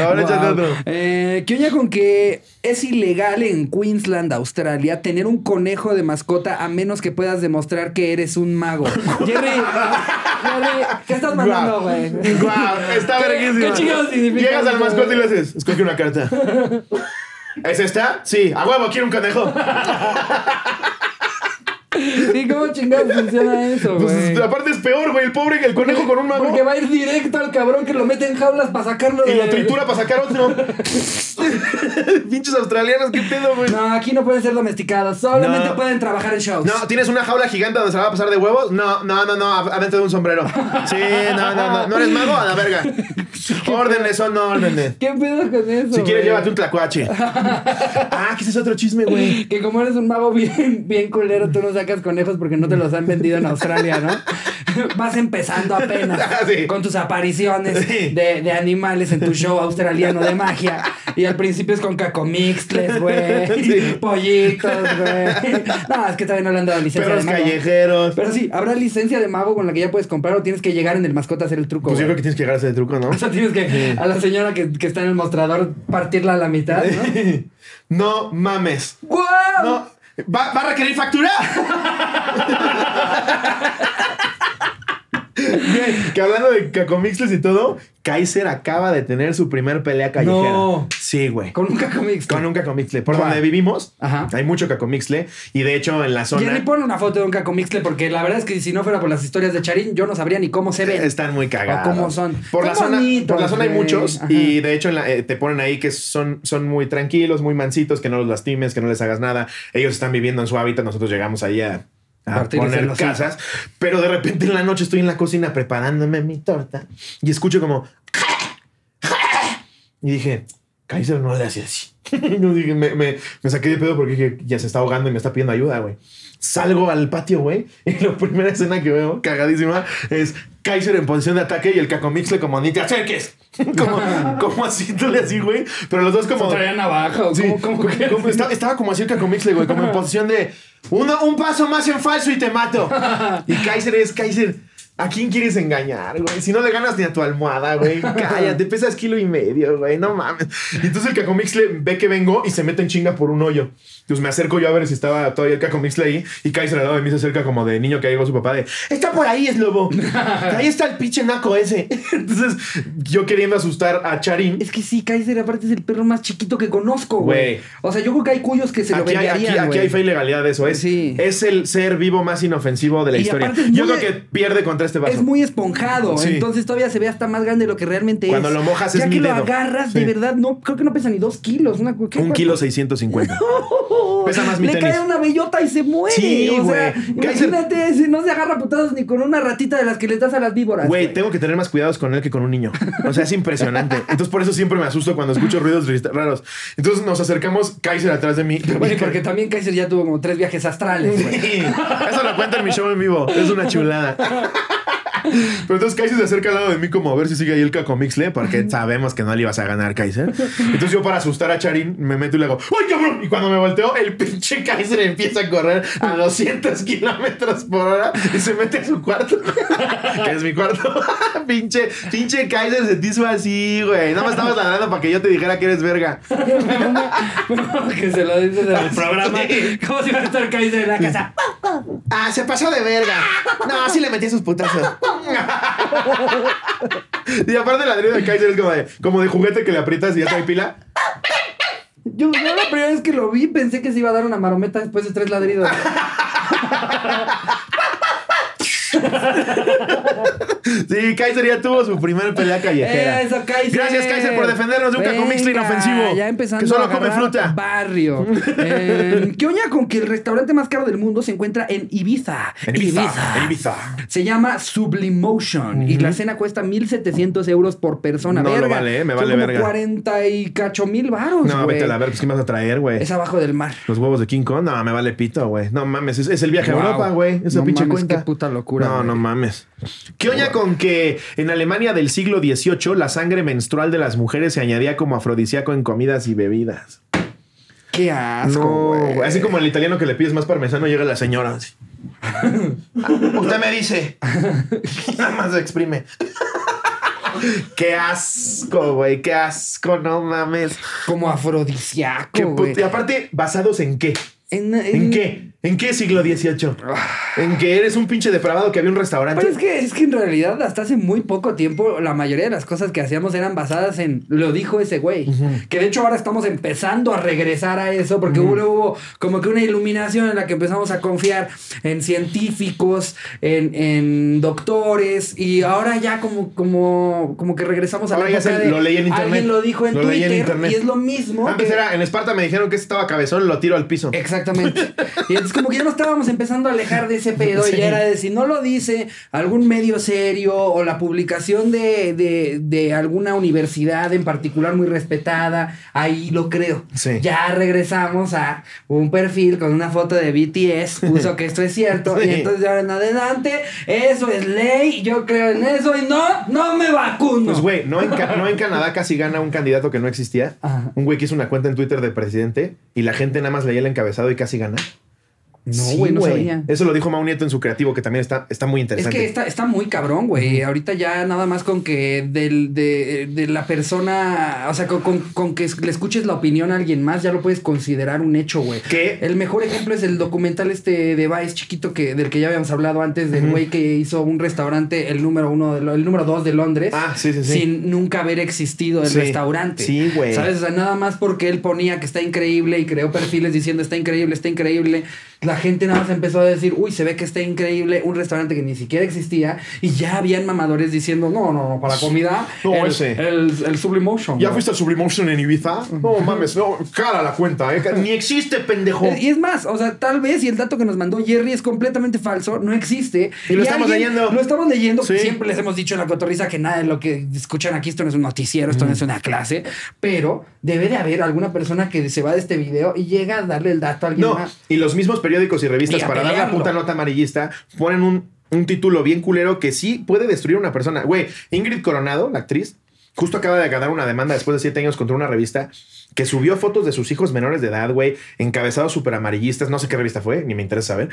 Ahora Wow. otro. Eh, ¿Qué oña con que es ilegal en Queensland, Australia, tener un conejo de mascota a menos que puedas demostrar que eres un mago? Jerry, Jerry, ¿qué estás mandando, güey? Guau, está ¿Qué- verguísima. qué chingados significa Llegas al mascota y le dices, escoge una carta. ¿Es esta? Sí, a huevo, quiero un conejo. [LAUGHS] ¿Y cómo chingados funciona eso, Pues, güey? aparte es peor, güey. El pobre, el conejo con un mago. Porque va a ir directo al cabrón que lo mete en jaulas para sacarlo Y de... lo tritura para sacar otro. [LAUGHS] [LAUGHS] Pinches australianos, qué pedo, güey. No, aquí no pueden ser domesticados. Solamente No. pueden trabajar en shows. No, ¿tienes una jaula gigante donde se la va a pasar de huevos? No, no, no, no, adentro de un sombrero. Sí, no, no, no. ¿No eres mago? A la verga. Órdenes son no órdenes. ¿Qué pedo con eso? Si quieres, güey? llévate un tlacuache. [LAUGHS] Ah, que ese es otro chisme, güey. Que como eres un mago bien, bien culero, tú no sacas conejos porque no te los han vendido en Australia, ¿no? [LAUGHS] Vas empezando apenas Ah, sí. con tus apariciones Sí. de, de animales en tu show australiano de magia. Y al principio es con cacomixtles, güey. [LAUGHS] Sí. Pollitos, güey. No, es que todavía no le han dado licencia Perros de mago. callejeros. Pero sí, ¿habrá licencia de mago con la que ya puedes comprar o tienes que llegar en el mascota a hacer el truco? Pues yo creo que tienes que llegar a ese truco, ¿no? [LAUGHS] O sea, tienes que a la señora que, que está en el mostrador partirla a la mitad, ¿no? [LAUGHS] No mames. ¡Guau! No. ¿Va, va a requerir factura? Que hablando de cacomixles y todo, Kaiser acaba de tener su primer pelea callejera. No. Sí, güey. Con un cacomixtle. Con un cacomixle. Por donde vivimos, Ajá. hay mucho cacomixle. Y de hecho, en la zona. Jerry, pon una foto de un cacomixle porque la verdad es que si no fuera por las historias de Charín, yo no sabría ni cómo se ven. Están muy cagados. O cómo son. Por la, zona, por la zona hay muchos. Ajá. Y de hecho en la- eh, te ponen ahí que son, son muy tranquilos, muy mansitos, que no los lastimes, que no les hagas nada. Ellos están viviendo en su hábitat. Nosotros llegamos ahí a, a poner casas. Pero de repente en la noche estoy en la cocina preparándome mi torta y escucho como. Y dije, Kaiser no le hace así. [LAUGHS] Me, me- me saqué de pedo porque dije, ya se está ahogando y me está pidiendo ayuda, güey. Salgo al patio, güey, y la primera escena que veo, cagadísima, es Kaiser en posición de ataque y el cacomixle como ni te acerques. [LAUGHS] como, como haciéndole así, güey. Pero los dos como... ¿O traían navaja o Sí, cómo, cómo como- que- como estaba, estaba como así el cacomixle, güey, como en posición de uno, un paso más en falso y te mato. [LAUGHS] Y Kaiser es Kaiser. ¿A quién quieres engañar, güey? Si no le ganas ni a tu almohada, güey. [LAUGHS] Cállate, pesas kilo y medio, güey. No mames. Y entonces el cacomixle ve que vengo y se mete en chinga por un hoyo. Entonces me acerco yo a ver si estaba todavía el cacomixle ahí. Y Kaiser al lado de mí se acerca como de niño que llegó su papá de Está por ahí, es lobo. [LAUGHS] Ahí está el pinche naco ese. [LAUGHS] Entonces yo queriendo asustar a Charín. Es que sí, Kaiser aparte es el perro más chiquito que conozco, güey. O sea, yo creo que hay cuyos que se lo Aquí hay, aquí, venderían, aquí güey. hay fe y legalidad de eso. Es, Sí. es el ser vivo más inofensivo de la Y historia. Yo creo que pierde contra este vaso. Es muy esponjado, Sí. entonces todavía se ve hasta más grande de lo que realmente es. Cuando lo mojas ya es que mi lo dedo. agarras, Sí. de verdad, no, creo que no pesa ni dos kilos. Una, ¿qué Un kilo 650. [LAUGHS] Pesa más mi Le tenis. cae una bellota y se muere. Sí, o sea, imagínate, si no se agarra putados ni con una ratita de las que les das a las víboras. Güey, tengo que tener más cuidados con él que con un niño. O sea, es impresionante. Entonces, por eso siempre me asusto cuando escucho ruidos raros. Entonces, nos acercamos, Kaiser atrás de mí. Bueno, porque también Kaiser ya tuvo como tres viajes astrales. Sí, Eso lo cuento en mi show en vivo. Es una chulada. Pero entonces Kaiser se acerca al lado de mí como a ver si sigue ahí el cacomixle, porque sabemos que no le ibas a ganar Kaiser. Entonces yo para asustar a Charín me meto y le hago ¡Ay, cabrón! Y cuando me volteo, el pinche Kaiser empieza a correr a 200 kilómetros por hora y se mete a su cuarto. [LAUGHS] que es mi cuarto. [LAUGHS] pinche, pinche Kaiser se te hizo así, güey. No me estabas ladrando para que yo te dijera que eres verga. [LAUGHS] que se lo dices en el programa. Sí. Como si fuera a estar Kaiser en la casa. Ah, se pasó de verga. No, sí le metí sus putazos. y aparte el ladrido de Kaiser es como de, como de juguete que le aprietas y ya trae pila. Yo, yo la primera vez que lo vi pensé que se iba a dar una marometa después de tres ladridos. [LAUGHS] Sí, Kaiser ya tuvo su primer pelea callejera. Eso, Kaiser. Gracias, Kaiser, por defendernos de un cacomixle inofensivo. Ya empezando Que solo a come fruta. Barrio. [LAUGHS] Eh, ¿Qué oña con que el restaurante más caro del mundo se encuentra en Ibiza? En Ibiza. En Ibiza. Se llama Sublimotion y la cena cuesta 1.700 euros por persona. No lo verga. vale, me Son vale como verga. 40 y cacho mil varos, No, vete a la ver, pues ¿qué me vas a traer, güey? Es abajo del mar. Los huevos de King Kong, no, me vale pito, güey. No mames, es, es el viaje Wow. a Europa, güey. Esa No pinche mames, cuenta. qué puta locura, No, no mames. ¿Qué oña con que en Alemania del siglo XVIII la sangre menstrual de las mujeres se añadía como afrodisíaco en comidas y bebidas? Qué asco, No, güey. güey. Así como el italiano que le pides más parmesano, llega la señora. así. Usted me dice. Nada más exprime. Qué asco, güey. Qué asco, no mames. Como afrodisíaco, Qué güey. put- Y aparte, ¿basados en qué? En, ¿En qué? ¿En qué siglo XVIII? ¿En que eres un pinche depravado que había un restaurante? Pero es que, es que en realidad hasta hace muy poco tiempo la mayoría de las cosas que hacíamos eran basadas en lo dijo ese güey. Que de hecho ahora estamos empezando a regresar a eso porque hubo, hubo como que una iluminación en la que empezamos a confiar en científicos, en, en doctores y ahora ya como, como, como que regresamos a Ahora la época de lo leí en internet. alguien lo dijo en Lo leí en Twitter y es lo mismo. Antes que- era, en Esparta me dijeron que ese estaba cabezón, lo tiro al piso. Exactamente. Y entonces como que ya nos estábamos empezando a alejar de ese pedo Sí. y era de si no lo dice algún medio serio o la publicación de, de, de alguna universidad en particular muy respetada, ahí lo creo. Sí. Ya regresamos a un perfil con una foto de BTS, puso que esto es cierto Sí. y entonces de ahora en adelante eso es ley, yo creo en eso y no, no me vacuno. Pues, güey, ¿no en, no en Canadá casi gana un candidato que no existía? Ajá. Un güey que hizo una cuenta en Twitter de presidente y la gente nada más leía el encabezado y casi gana. No, Sí, güey, no sabía. Eso lo dijo Mau Nieto en su creativo, que también está, está muy Es interesante. que está, está muy cabrón, güey. Ahorita ya nada más con que del, de, de la persona, o sea, con, con- con que le escuches la opinión a alguien más, ya lo puedes considerar un hecho, güey. ¿Qué? El mejor ejemplo es el documental este de Vice chiquito que, del que ya habíamos hablado antes, del güey que hizo un restaurante, el número uno, de el número dos de Londres. Ah, sí, sí, sí. Sin nunca haber existido el Sí. restaurante. Sí, güey. ¿Sabes? O sea, nada más porque él ponía que está increíble y creó perfiles diciendo está increíble, está increíble. La gente nada más empezó a decir, uy, se ve que está increíble un restaurante que ni siquiera existía. Y ya habían mamadores diciendo, no, no, no, para comida. No, el, ese. El, el Sublimotion. ¿Ya ¿no? fuiste al Sublimotion en Ibiza? No mames, no, cara la cuenta, ¿eh? Ni existe, pendejo. Y es más, o sea, tal vez, y el dato que nos mandó Jerry es completamente falso, no existe. Y lo estamos leyendo. Lo estamos leyendo. Sí. Siempre les hemos dicho en la cotorriza que nada de lo que escuchan aquí, esto no es un noticiero, esto no es una clase. Pero debe de haber alguna persona que se va de este video y llega a darle el dato a alguien No, más. y los mismos periódicos y revistas Y para dar la pelearlo. puta nota amarillista ponen un, un título bien culero que sí puede destruir a una persona. Güey, Ingrid Coronado, la actriz, justo acaba de ganar una demanda después de siete años contra una revista que subió fotos de sus hijos menores de edad, güey, encabezados súper amarillistas. No sé qué revista fue, ni me interesa saber,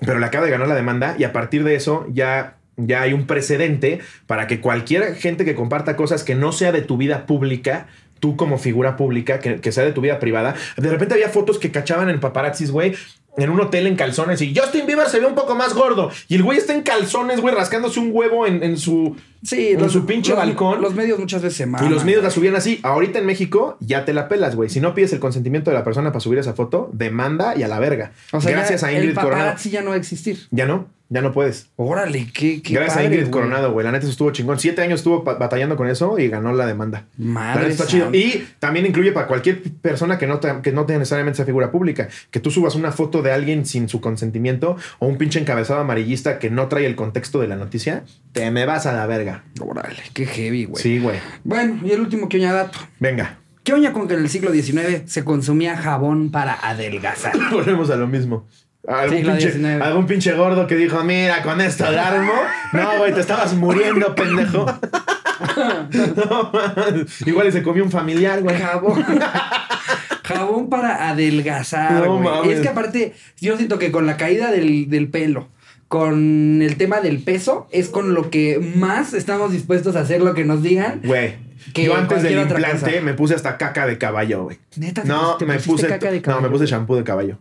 pero le acaba de ganar la demanda y a partir de eso ya. Ya hay un precedente para que cualquier gente que comparta cosas que no sea de tu vida pública, tú como figura pública, que, que sea de tu vida privada, de repente había fotos que cachaban en paparazzis, güey, en un hotel en calzones y Justin Bieber se ve un poco más gordo y el güey está en calzones, güey, rascándose un huevo en, en su, Sí, en su pinche los- balcón. Los medios muchas veces se y los medios la subían así. Ahorita en México ya te la pelas, güey. Si no pides el consentimiento de la persona para subir esa foto, demanda y a la verga. O sea, Gracias ya a Ingrid el Coronado. paparazzi ya no va a existir. Ya no, ya no puedes. Órale, qué, qué Gracias padre, a Ingrid güey. Coronado, güey. La neta eso estuvo chingón. Siete años estuvo batallando con eso y ganó la demanda. Madre La neta está chido. Y también incluye para cualquier persona que no, te, que no tenga necesariamente esa figura pública. Que tú subas una foto de alguien sin su consentimiento o un pinche encabezado amarillista que no trae el contexto de la noticia, te me vas a la verga. Órale, qué heavy, güey. Sí, güey. Bueno, y el último que oña dato. Venga. ¿Qué oña con que en el siglo XIX se consumía jabón para adelgazar? [LAUGHS] Volvemos a lo mismo. Algún, pinche, XIX. algún pinche gordo que dijo, mira, con esto alarmo. No, güey, te estabas muriendo, pendejo. [LAUGHS] No. Igual y se comió un familiar, güey. Jabón. [LAUGHS] Jabón para adelgazar, No güey. Y es que aparte, yo siento que con la caída del, del pelo, con el tema del peso, es con lo que más estamos dispuestos a hacer lo que nos digan. Güey. Que Yo antes del implante me puse hasta caca de caballo, güey. Neta, ¿te No, te me puse. caca de No, caballo, me puse shampoo de caballo.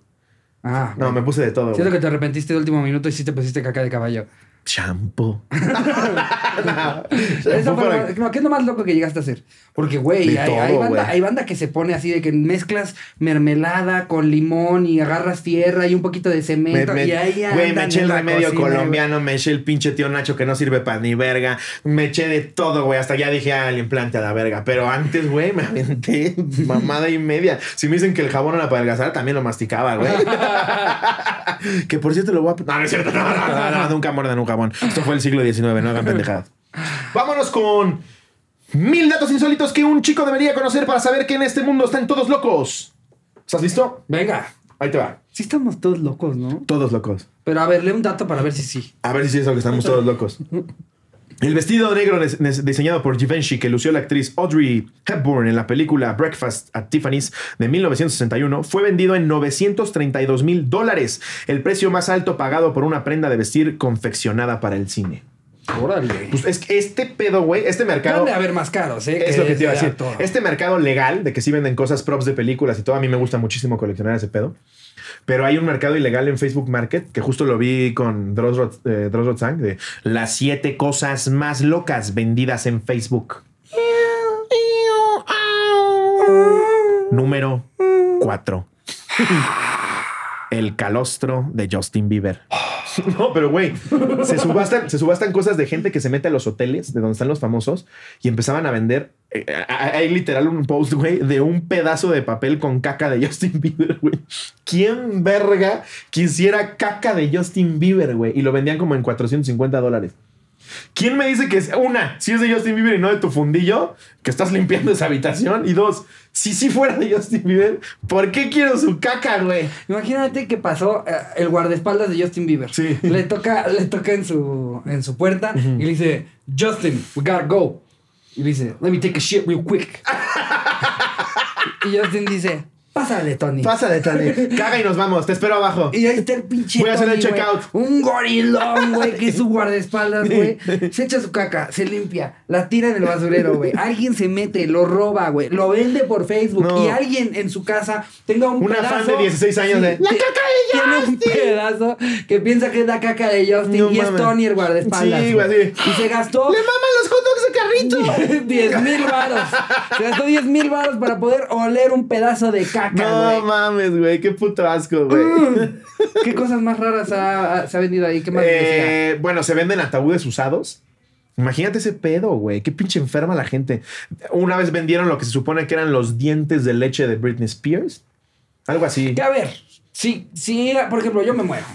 Ah, No, me puse de todo. Siento güey. que te arrepentiste de último minuto y sí te pusiste caca de caballo. Shampoo. [LAUGHS] Eso Shampoo fue para- no, ¿Qué es lo más loco que llegaste a hacer? Porque, güey, hay, hay banda, güey. hay banda que se pone así de que mezclas mermelada con limón y agarras tierra y un poquito de Me, cemento me- y ahí güey, me eché el remedio cocina, colombiano, me eché el pinche tío Nacho que no sirve para ni verga, me eché de todo, güey, hasta ya dije, ah, el implante a la verga. Pero antes, güey, me aventé [LAUGHS] mamada y media. Si me dicen que el jabón era para adelgazar, también lo masticaba, güey. [LAUGHS] que por cierto lo voy a... No, no es cierto, no, no, no, no, nunca muerden un Esto fue el siglo XIX, no hagan pendejadas. Vámonos con mil datos insólitos que un chico debería conocer para saber que en este mundo están todos locos. ¿Estás listo? Venga, Ahí te va. sí estamos todos locos, ¿no? Todos locos. Pero a ver, lee un dato para ver si sí. A ver si es algo que estamos todos locos. El vestido negro diseñado por Givenchy que lució la actriz Audrey Hepburn en la película Breakfast at Tiffany's de 1961 fue vendido en 932 mil dólares, el precio más alto pagado por una prenda de vestir confeccionada para el cine. Órale. Pues es que este pedo, güey, este mercado... Deben de haber más caros, ¿eh? Es lo que te iba a decir. dato. Este mercado legal de que sí venden cosas props de películas y todo, a mí me gusta muchísimo coleccionar ese pedo. Pero hay un mercado ilegal en Facebook Market que justo lo vi con Dross Rot- eh, Rotzang de las siete cosas más locas vendidas en Facebook. Número 4. El calostro de Justin Bieber. [LAUGHS] No, pero güey, se subastan, cosas de gente que se mete a los hoteles de donde están los famosos y empezaban a vender. eh, Hay literal un post, güey, de un pedazo de papel con caca de Justin Bieber, güey. ¿Quién verga quisiera caca de Justin Bieber, güey? Y lo vendían como en 450 dólares. ¿Quién me dice que es una, si es de Justin Bieber y no de tu fundillo, que estás limpiando esa habitación? Y dos, si sí fuera de Justin Bieber, ¿por qué quiero su caca, güey? Imagínate que pasó eh, el guardaespaldas de Justin Bieber. Sí. Le toca, le toca en su, en su puerta y le dice, Justin, we gotta go. Y le dice, let me take a shit real quick. [LAUGHS] y Justin dice, pásale, Tony. Pásale, Tani. [LAUGHS] Caga y nos vamos. Te espero abajo. y ahí está el pinche. Voy a hacer el Tony, güey. checkout. Un gorilón, güey, que es su guardaespaldas, güey. Se echa su caca, se limpia, la tira en el basurero, güey. Alguien se mete, lo roba, güey. Lo vende por Facebook. No. Y alguien en su casa tenga un Una pedazo. fan de 16 años de, "La caca de Tiene un Justin". pedazo que piensa que es la caca de Justin No y es. Tony el guardaespaldas. Sí, güey, sí. Y se gastó. [GASPS] ¡Le maman los hot dogs de carrito! [LAUGHS] 10 mil varos. Se gastó 10 mil varos para poder oler un pedazo de caca, No güey. mames, güey. Qué puto asco, güey. Mm. [LAUGHS] ¿Qué cosas más raras ha- se ha vendido ahí? ¿Qué más? Eh, bueno, se venden ataúdes usados. Imagínate ese pedo, güey. Qué pinche enferma la gente. Una vez vendieron lo que se supone que eran los dientes de leche de Britney Spears. Algo así. Que a ver, si, si, por ejemplo, yo me muero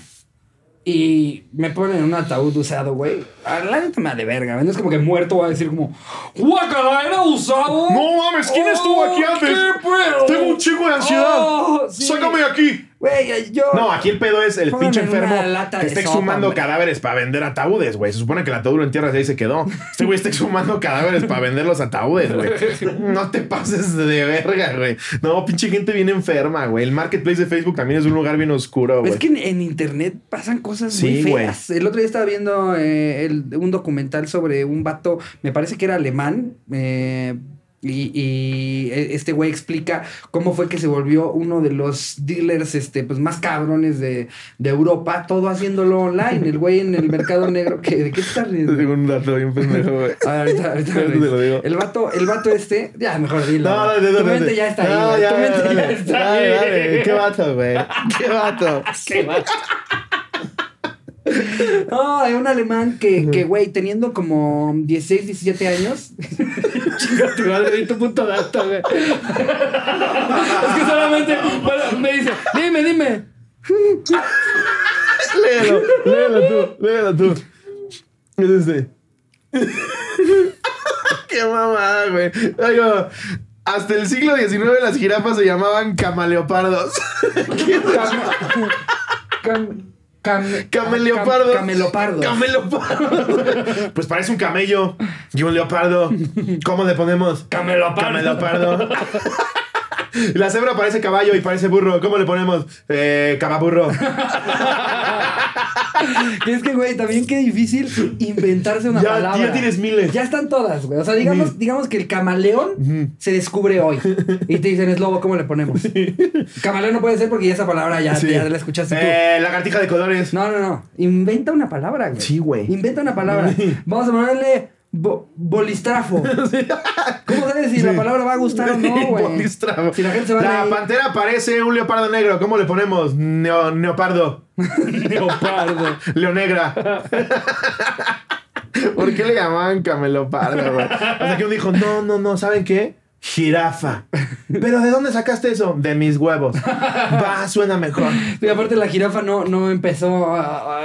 y me ponen en un ataúd usado, güey, a la neta me da de verga. No es como que muerto voy a decir como, ¡Guacala, era usado! No mames, ¿quién estuvo aquí Oh, antes? qué! Tengo un chingo de ansiedad. Oh, sí. ¡Sácame de aquí! Güey, yo... No, aquí el pedo es el pinche enfermo que está exhumando cadáveres para vender ataúdes, güey. Se supone que el ataúd lo entierras y ahí se quedó. Este güey está exhumando cadáveres para vender los ataúdes, güey. No te pases de verga, güey. No, pinche gente bien enferma, güey. El marketplace de Facebook también es un lugar bien oscuro, güey. Es que en, en internet pasan cosas Sí, muy feas. El otro día estaba viendo eh, el- un documental sobre un vato, me parece que era alemán, eh, y, y este güey explica cómo fue que se volvió uno de los dealers este, pues, más cabrones de, de Europa, todo haciéndolo online. El güey en el mercado negro, que, ¿de qué te estás riendo? Tengo un dato bien pendejo, güey. Ahorita, ahorita te lo digo. El vato, el vato este, ya mejor dilo. No, dale, dale, tu mente dale. ya está ahí. No, ya, tu mente dale, ya dale. está Dale, ahí. dale. Qué vato, güey. Qué vato. [LAUGHS] Qué vato. No, hay un alemán que, que, güey, teniendo como 16, 17 años. [LAUGHS] Chinga tu madre, di tu puto dato, güey. es que solamente bueno, me dice, dime, dime. Léelo, léelo tú, léelo tú. Es este. [LAUGHS] Qué mamada, güey. Oigo, hasta el siglo XIX las jirafas se llamaban camaleopardos. [LAUGHS] Cam, cam, Cameleopardo. cam- camelopardo. Camelopardo. Pues parece un camello y un leopardo. ¿Cómo le ponemos? Camelopardo. Camelopardo. [LAUGHS] [LAUGHS] La cebra parece caballo y parece burro. ¿Cómo le ponemos? Eh, camaburro. Y [LAUGHS] es que, güey, también qué difícil inventarse una Ya- palabra. ya tienes miles. Ya están todas, güey. O sea, digamos, digamos que el camaleón se descubre hoy. Y te dicen, es lobo, ¿cómo le ponemos? Camaleón no puede ser porque ya esa palabra ya, Sí. ya la escuchaste tú. Eh, lagartija de colores. No, no, no. Inventa una palabra, güey. Sí, güey. Inventa una palabra. [LAUGHS] Vamos a ponerle bo- bolistrafo. [LAUGHS] ¿Cómo sabes si la palabra va a gustar o no, güey? Bolistrafo. Si la gente se va La a pantera parece un leopardo negro. ¿Cómo le ponemos? Neo, neopardo. [LAUGHS] Leopardo. Leonegra. [LAUGHS] ¿Por qué le llamaban camelopardo, güey? Hasta que uno dijo, no, no, no, ¿saben qué? Jirafa. [LAUGHS] ¿Pero de dónde sacaste eso? De mis huevos. Va, suena mejor. [LAUGHS] Y aparte la jirafa no, no empezó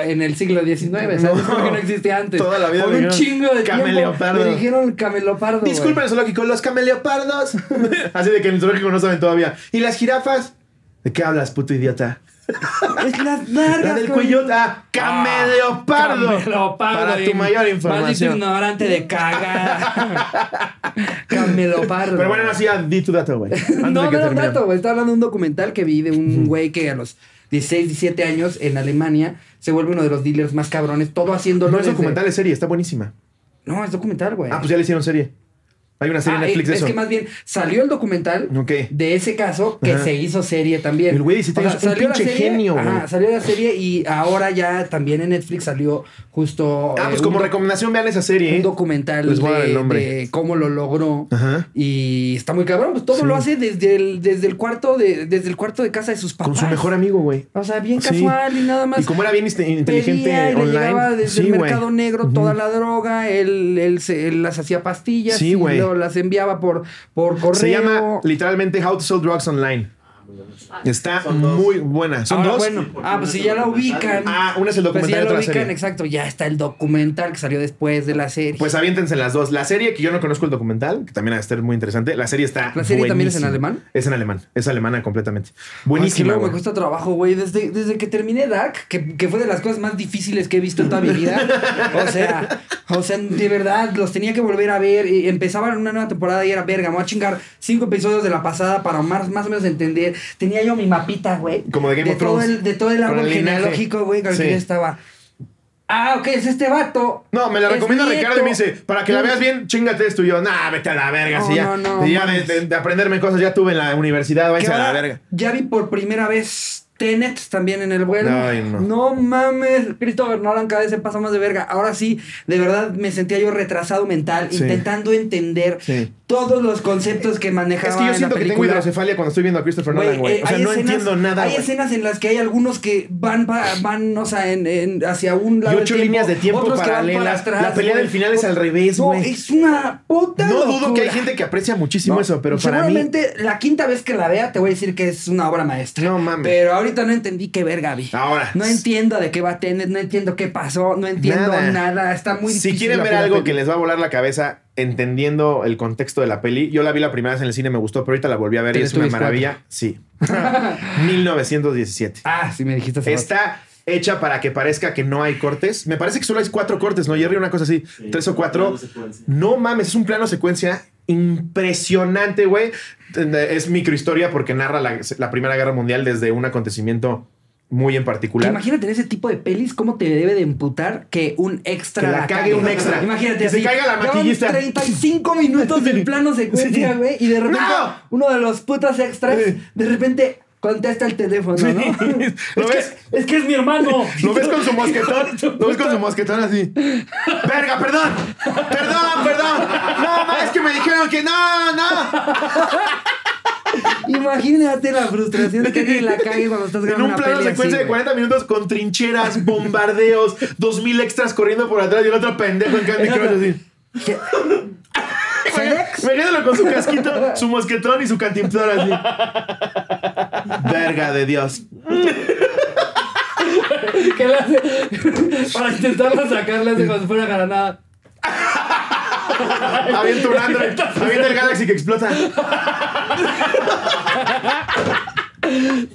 en el siglo XIX, ¿sabes? No. Porque no existía antes. Toda la vida Por un chingo de cameleopardo. le dijeron camelopardo. Disculpen el zoológico, los cameleopardos. [LAUGHS] Así de que en el zoológico no saben todavía. ¿Y las jirafas? ¿De qué hablas, puto idiota? Es las largas, La del güey. cuello. Ah, cameleopardo. Camelopardo. Para tu mayor Maldito información. ignorante de caga. [LAUGHS] camelopardo. Pero bueno, así ya di tu dato, güey. No, no era dato, güey. Estaba hablando de un documental que vi de un güey que a los 16, 17 años en Alemania se vuelve uno de los dealers más cabrones, todo haciéndolo. No es documental, es serie, está buenísima. No, es documental, güey. Ah, pues ya le hicieron serie. Hay una serie Ah, en Netflix de es eso. que más bien salió el documental de ese caso que Ajá. se hizo serie también. El güey dice, O sea, "Es un salió la pinche serie, genio, güey". Ajá, salió la serie y ahora ya también en Netflix salió justo. Ah, eh, pues un como recomendación, vean esa serie. un ¿eh? documental Les voy a dar el de, nombre. de cómo lo logró. Ajá. Y está muy cabrón, pues todo Sí. lo hace desde el, desde el cuarto de, desde el cuarto de casa de sus papás. Con su mejor amigo, güey. O sea, bien Sí. casual y nada más. Y como era bien inteligente pedía y le online. llegaba desde sí, el mercado negro toda la droga, él, él, se- él las hacía pastillas Sí, güey. Las enviaba por, por correo. Se llama literalmente How to Sell Drugs Online. Está muy buena. ¿Son Ahora, dos? bueno, ah, pues si ya la ubican. Ah, una es el pues si documental ya la ubican, serie. exacto. Ya está el documental que salió después de la serie. Pues aviéntense las dos. La serie, que yo no conozco el documental, que también va a estar muy interesante. La serie está. ¿La serie también es en alemán? Es en alemán. Es alemana completamente. Ah, es que Buenísima. luego me cuesta trabajo, güey. Desde, desde que terminé Dark, que, que fue de las cosas más difíciles que he visto en toda mi vida. [LAUGHS] o sea, o sea, de verdad, los tenía que volver a ver. Y empezaba una nueva temporada y era verga. Me voy a chingar cinco episodios de la pasada para más, más o menos entender. Tenía yo mi mapita, güey. Como de Game of todo Thrones. el, De todo el árbol el genealógico, güey, con el Sí. que yo estaba. Ah, ok, es este vato. No, me la Es recomienda nieto. Ricardo y me dice, para que la veas bien, chingate esto. Y yo, nah, vete a la verga. No, si ya, no, no, ya de, mames. de- de aprenderme cosas ya tuve en la universidad, váyanse a la verga. Ya vi por primera vez Tenet también en el vuelo. Ay, no. mames, Christopher Nolan cada vez se pasa más de verga. Ahora sí, de verdad me sentía yo retrasado mental, Sí. intentando entender Sí. todos los conceptos que manejaba Es que yo en siento que tengo hidrocefalia cuando estoy viendo a Christopher Nolan, güey. eh, O sea, no escenas- entiendo nada, Hay escenas en las que hay algunos que van, pa- van o sea, en, en- hacia un Y lado. del ocho líneas de tiempo otros para atrás, La pelea del final es al revés, No, güey. es una puta No dudo que hay gente que aprecia muchísimo No, eso, pero para mí. Seguramente la quinta vez que la vea te voy a decir que es una obra maestra. No mames. Pero ahorita no entendí qué verga vi. Ahora. No entiendo de qué va a tener, no entiendo qué pasó, no entiendo Nada. nada. Está muy Si difícil quieren la ver algo que les va a volar la cabeza entendiendo el contexto de la peli, yo la vi la primera vez en el cine, me gustó, pero ahorita la volví a ver y es una maravilla. Sí. [LAUGHS] [LAUGHS] 1917. Ah, sí me dijiste. Está hecha para que parezca que no hay cortes. Me parece que solo hay cuatro cortes, ¿no, Jerry? Una cosa así. tres o cuatro. No mames, es un plano secuencia impresionante, güey. Es microhistoria porque narra la, la Primera Guerra Mundial desde un acontecimiento muy en particular. Imagínate en ese tipo de pelis cómo te debe de emputar que un extra Que la cague un extra. Imagínate Que se así, caiga la maquillista. 35 minutos del plano secuencia, Sí. güey, y de repente ¡No! uno de los putos extras Sí. de repente contesta el teléfono, Sí. ¿no? [LAUGHS] ¿Lo es, ves? Que, es que es mi hermano. ¿Lo ves con su mosquetón? [LAUGHS] ¿Lo ves con su mosquetón así? ¡Verga, perdón! ¡Perdón, perdón! ¡No, es que me dijeron que no, no! [LAUGHS] Imagínate la frustración que alguien la cague cuando estás En grabando un una plano secuencia así, de güey. 40 minutos con trincheras, bombardeos, 2000 extras corriendo por atrás y el otro pendejo en Candy Crush así. ¿Qué? Imagínalo con su casquito, su mosquetón y su cantimplora así. Verga de Dios. [LAUGHS] ¿Qué le hace? [LAUGHS] Para intentarlo sacar, le hace como si fuera granada. [LAUGHS] Avienta un Android. Avienta el Galaxy que explota.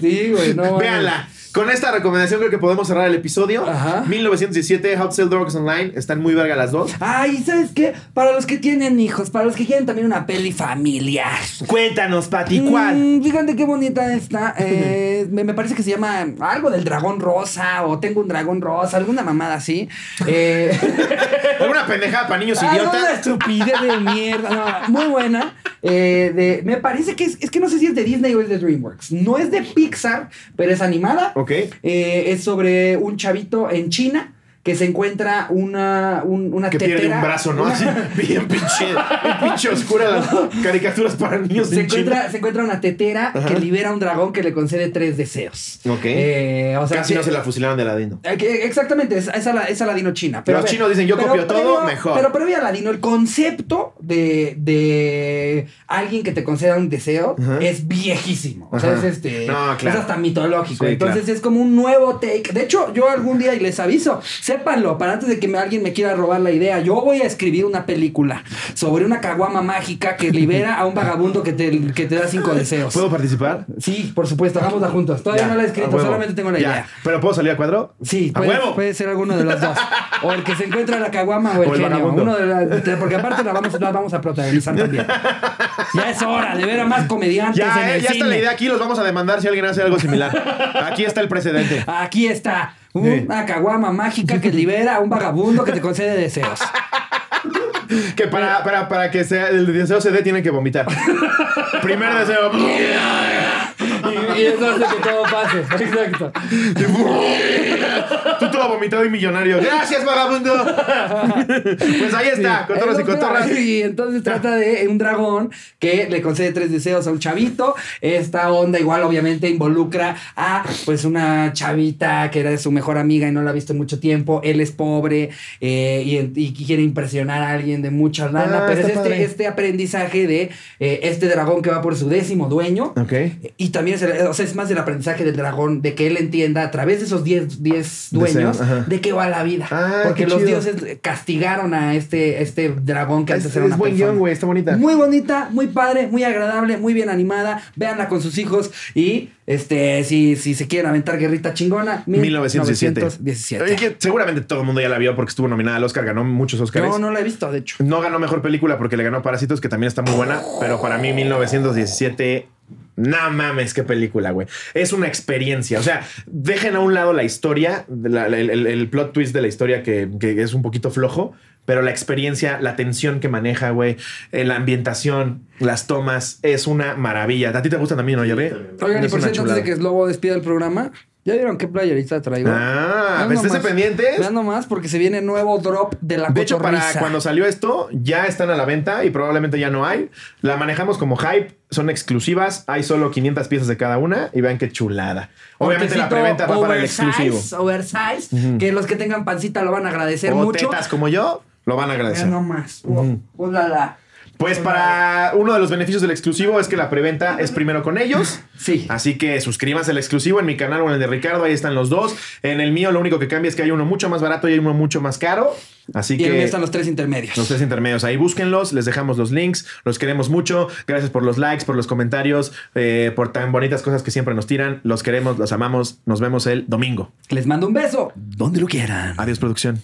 Sí, güey, no. Véanla. Con esta recomendación creo que podemos cerrar el episodio. Ajá. 1917, How to Sell Drugs Online. Están muy verga las dos. Ay, ¿sabes qué? Para los que tienen hijos, para los que quieren también una peli familiar. Cuéntanos, Pati, ¿cuál? Mm, fíjate qué bonita está. Eh, me, me parece que se llama algo del dragón rosa o tengo un dragón rosa, alguna mamada así. Eh, [LAUGHS] ¿Alguna pendejada para niños [LAUGHS] idiotas? estupidez de mierda. No, muy buena. Eh, de, me parece que es, es que no sé si es de Disney o es de DreamWorks. No es de Pixar, pero es animada. Eh, es sobre un chavito en China que se encuentra una, un- una Que tetera. pierde un brazo, ¿no? una- Así, [LAUGHS] bien pinche, bien pinche oscura las caricaturas para niños se en China. encuentra, se encuentra una tetera Ajá. que libera a un dragón que le concede tres deseos. Ok. Eh, o sea, Casi que- no se la fusilaron de Ladino. eh, que- Exactamente, es, es, es Aladino China. Los a ver, chinos dicen, yo pero copio todo, mejor. Pero previo a Aladino, el concepto de, de alguien que te conceda un deseo Ajá. es viejísimo. O sea, Ajá. es, este, No, claro. es hasta mitológico. Sí, Entonces claro. es como un nuevo take. De hecho, yo algún día, y les aviso, sépanlo, para antes de que me- alguien me quiera robar la idea, yo voy a escribir una película sobre una caguama mágica que libera a un vagabundo que te, que te da cinco deseos. ¿Puedo participar? Sí, por supuesto, hagámosla juntos. Todavía Ya, no la he escrito, solamente tengo la Ya. idea. ¿Pero puedo salir a cuadro? Sí, ¡A puede, huevo! puede ser alguno de los dos. O el que se encuentra la caguama o el, O el genio. Uno de la- porque aparte la vamos, la vamos a protagonizar [LAUGHS] también. Ya es hora de ver a más comediantes en Ya, eh, el ya está cine. la idea aquí, los vamos a demandar si alguien hace algo similar. Aquí está el precedente. Aquí está una caguama mágica que libera a un vagabundo que te concede deseos. Que para, para, para que sea, el deseo se dé, tiene que vomitar. Primer deseo. Y, y eso hace que todo pase. [LAUGHS] Exacto. Tú todo vomitado y millonario. Gracias, vagabundo. Pues ahí está, cotorros y Entonces, cotorras. Y entonces trata de un dragón que le concede tres deseos a un chavito. Esta onda igual obviamente involucra a pues una chavita que era de su mejor amiga y no la ha visto en mucho tiempo. Él es pobre eh, y, y quiere impresionar a alguien de mucha lana. Ah, pero es este, este aprendizaje de eh, este dragón que va por su décimo dueño. Ok. Y también es, el- o sea, es más del aprendizaje del dragón, de que él entienda a través de esos 10 10 dueños de qué va la vida. Ah, Porque los chido. dioses castigaron a este, este dragón que Es, antes era es una buen persona. guion, güey. Está bonita. Muy bonita, muy padre, muy agradable, muy bien animada. Véanla con sus hijos y este si, si se quieren aventar guerrita chingona, 1917. 1917. Oye, que seguramente todo el mundo ya la vio porque estuvo nominada al Oscar, ganó muchos Oscars. No, no la he visto, de hecho. No ganó mejor película porque le ganó Parásitos, que también está muy buena, pero para mí 1917 no mames, qué película, güey. Es una experiencia. O sea, dejen a un lado la historia, la- la- el, plot twist de la historia que, que es un poquito flojo, pero la experiencia, la tensión que maneja, güey, eh, la ambientación, las tomas, es una maravilla. ¿A ti te gusta también, no, Jerry? Oigan, y por cierto, antes de que Slobo despida el programa, ¿ya vieron qué playerita traigo? Ah, estése nomás. pendientes. Vean nomás porque se viene nuevo drop de la De hecho, para cuando salió esto, ya están a la venta y probablemente ya no hay. La manejamos como hype, son exclusivas, hay solo 500 piezas de cada una y vean qué chulada. Obviamente la preventa va para el oversize, exclusivo. Oversize, que los que tengan pancita lo van a agradecer O mucho. tetas como yo, lo van a agradecer. Vean nomás. Uh, ulala. Pues para uno de los beneficios del exclusivo es que la preventa es primero con ellos. [LAUGHS] Sí. Así que suscríbanse al exclusivo en mi canal o en el de Ricardo, ahí están los dos. En el mío lo único que cambia es que hay uno mucho más barato y hay uno mucho más caro. Así Y que mío están los tres intermedios. Los tres intermedios ahí, búsquenlos, les dejamos los links, los queremos mucho. Gracias por los likes, por los comentarios, eh, por tan bonitas cosas que siempre nos tiran. Los queremos, los amamos. Nos vemos el domingo. Les mando un beso donde lo quieran. Adiós, producción.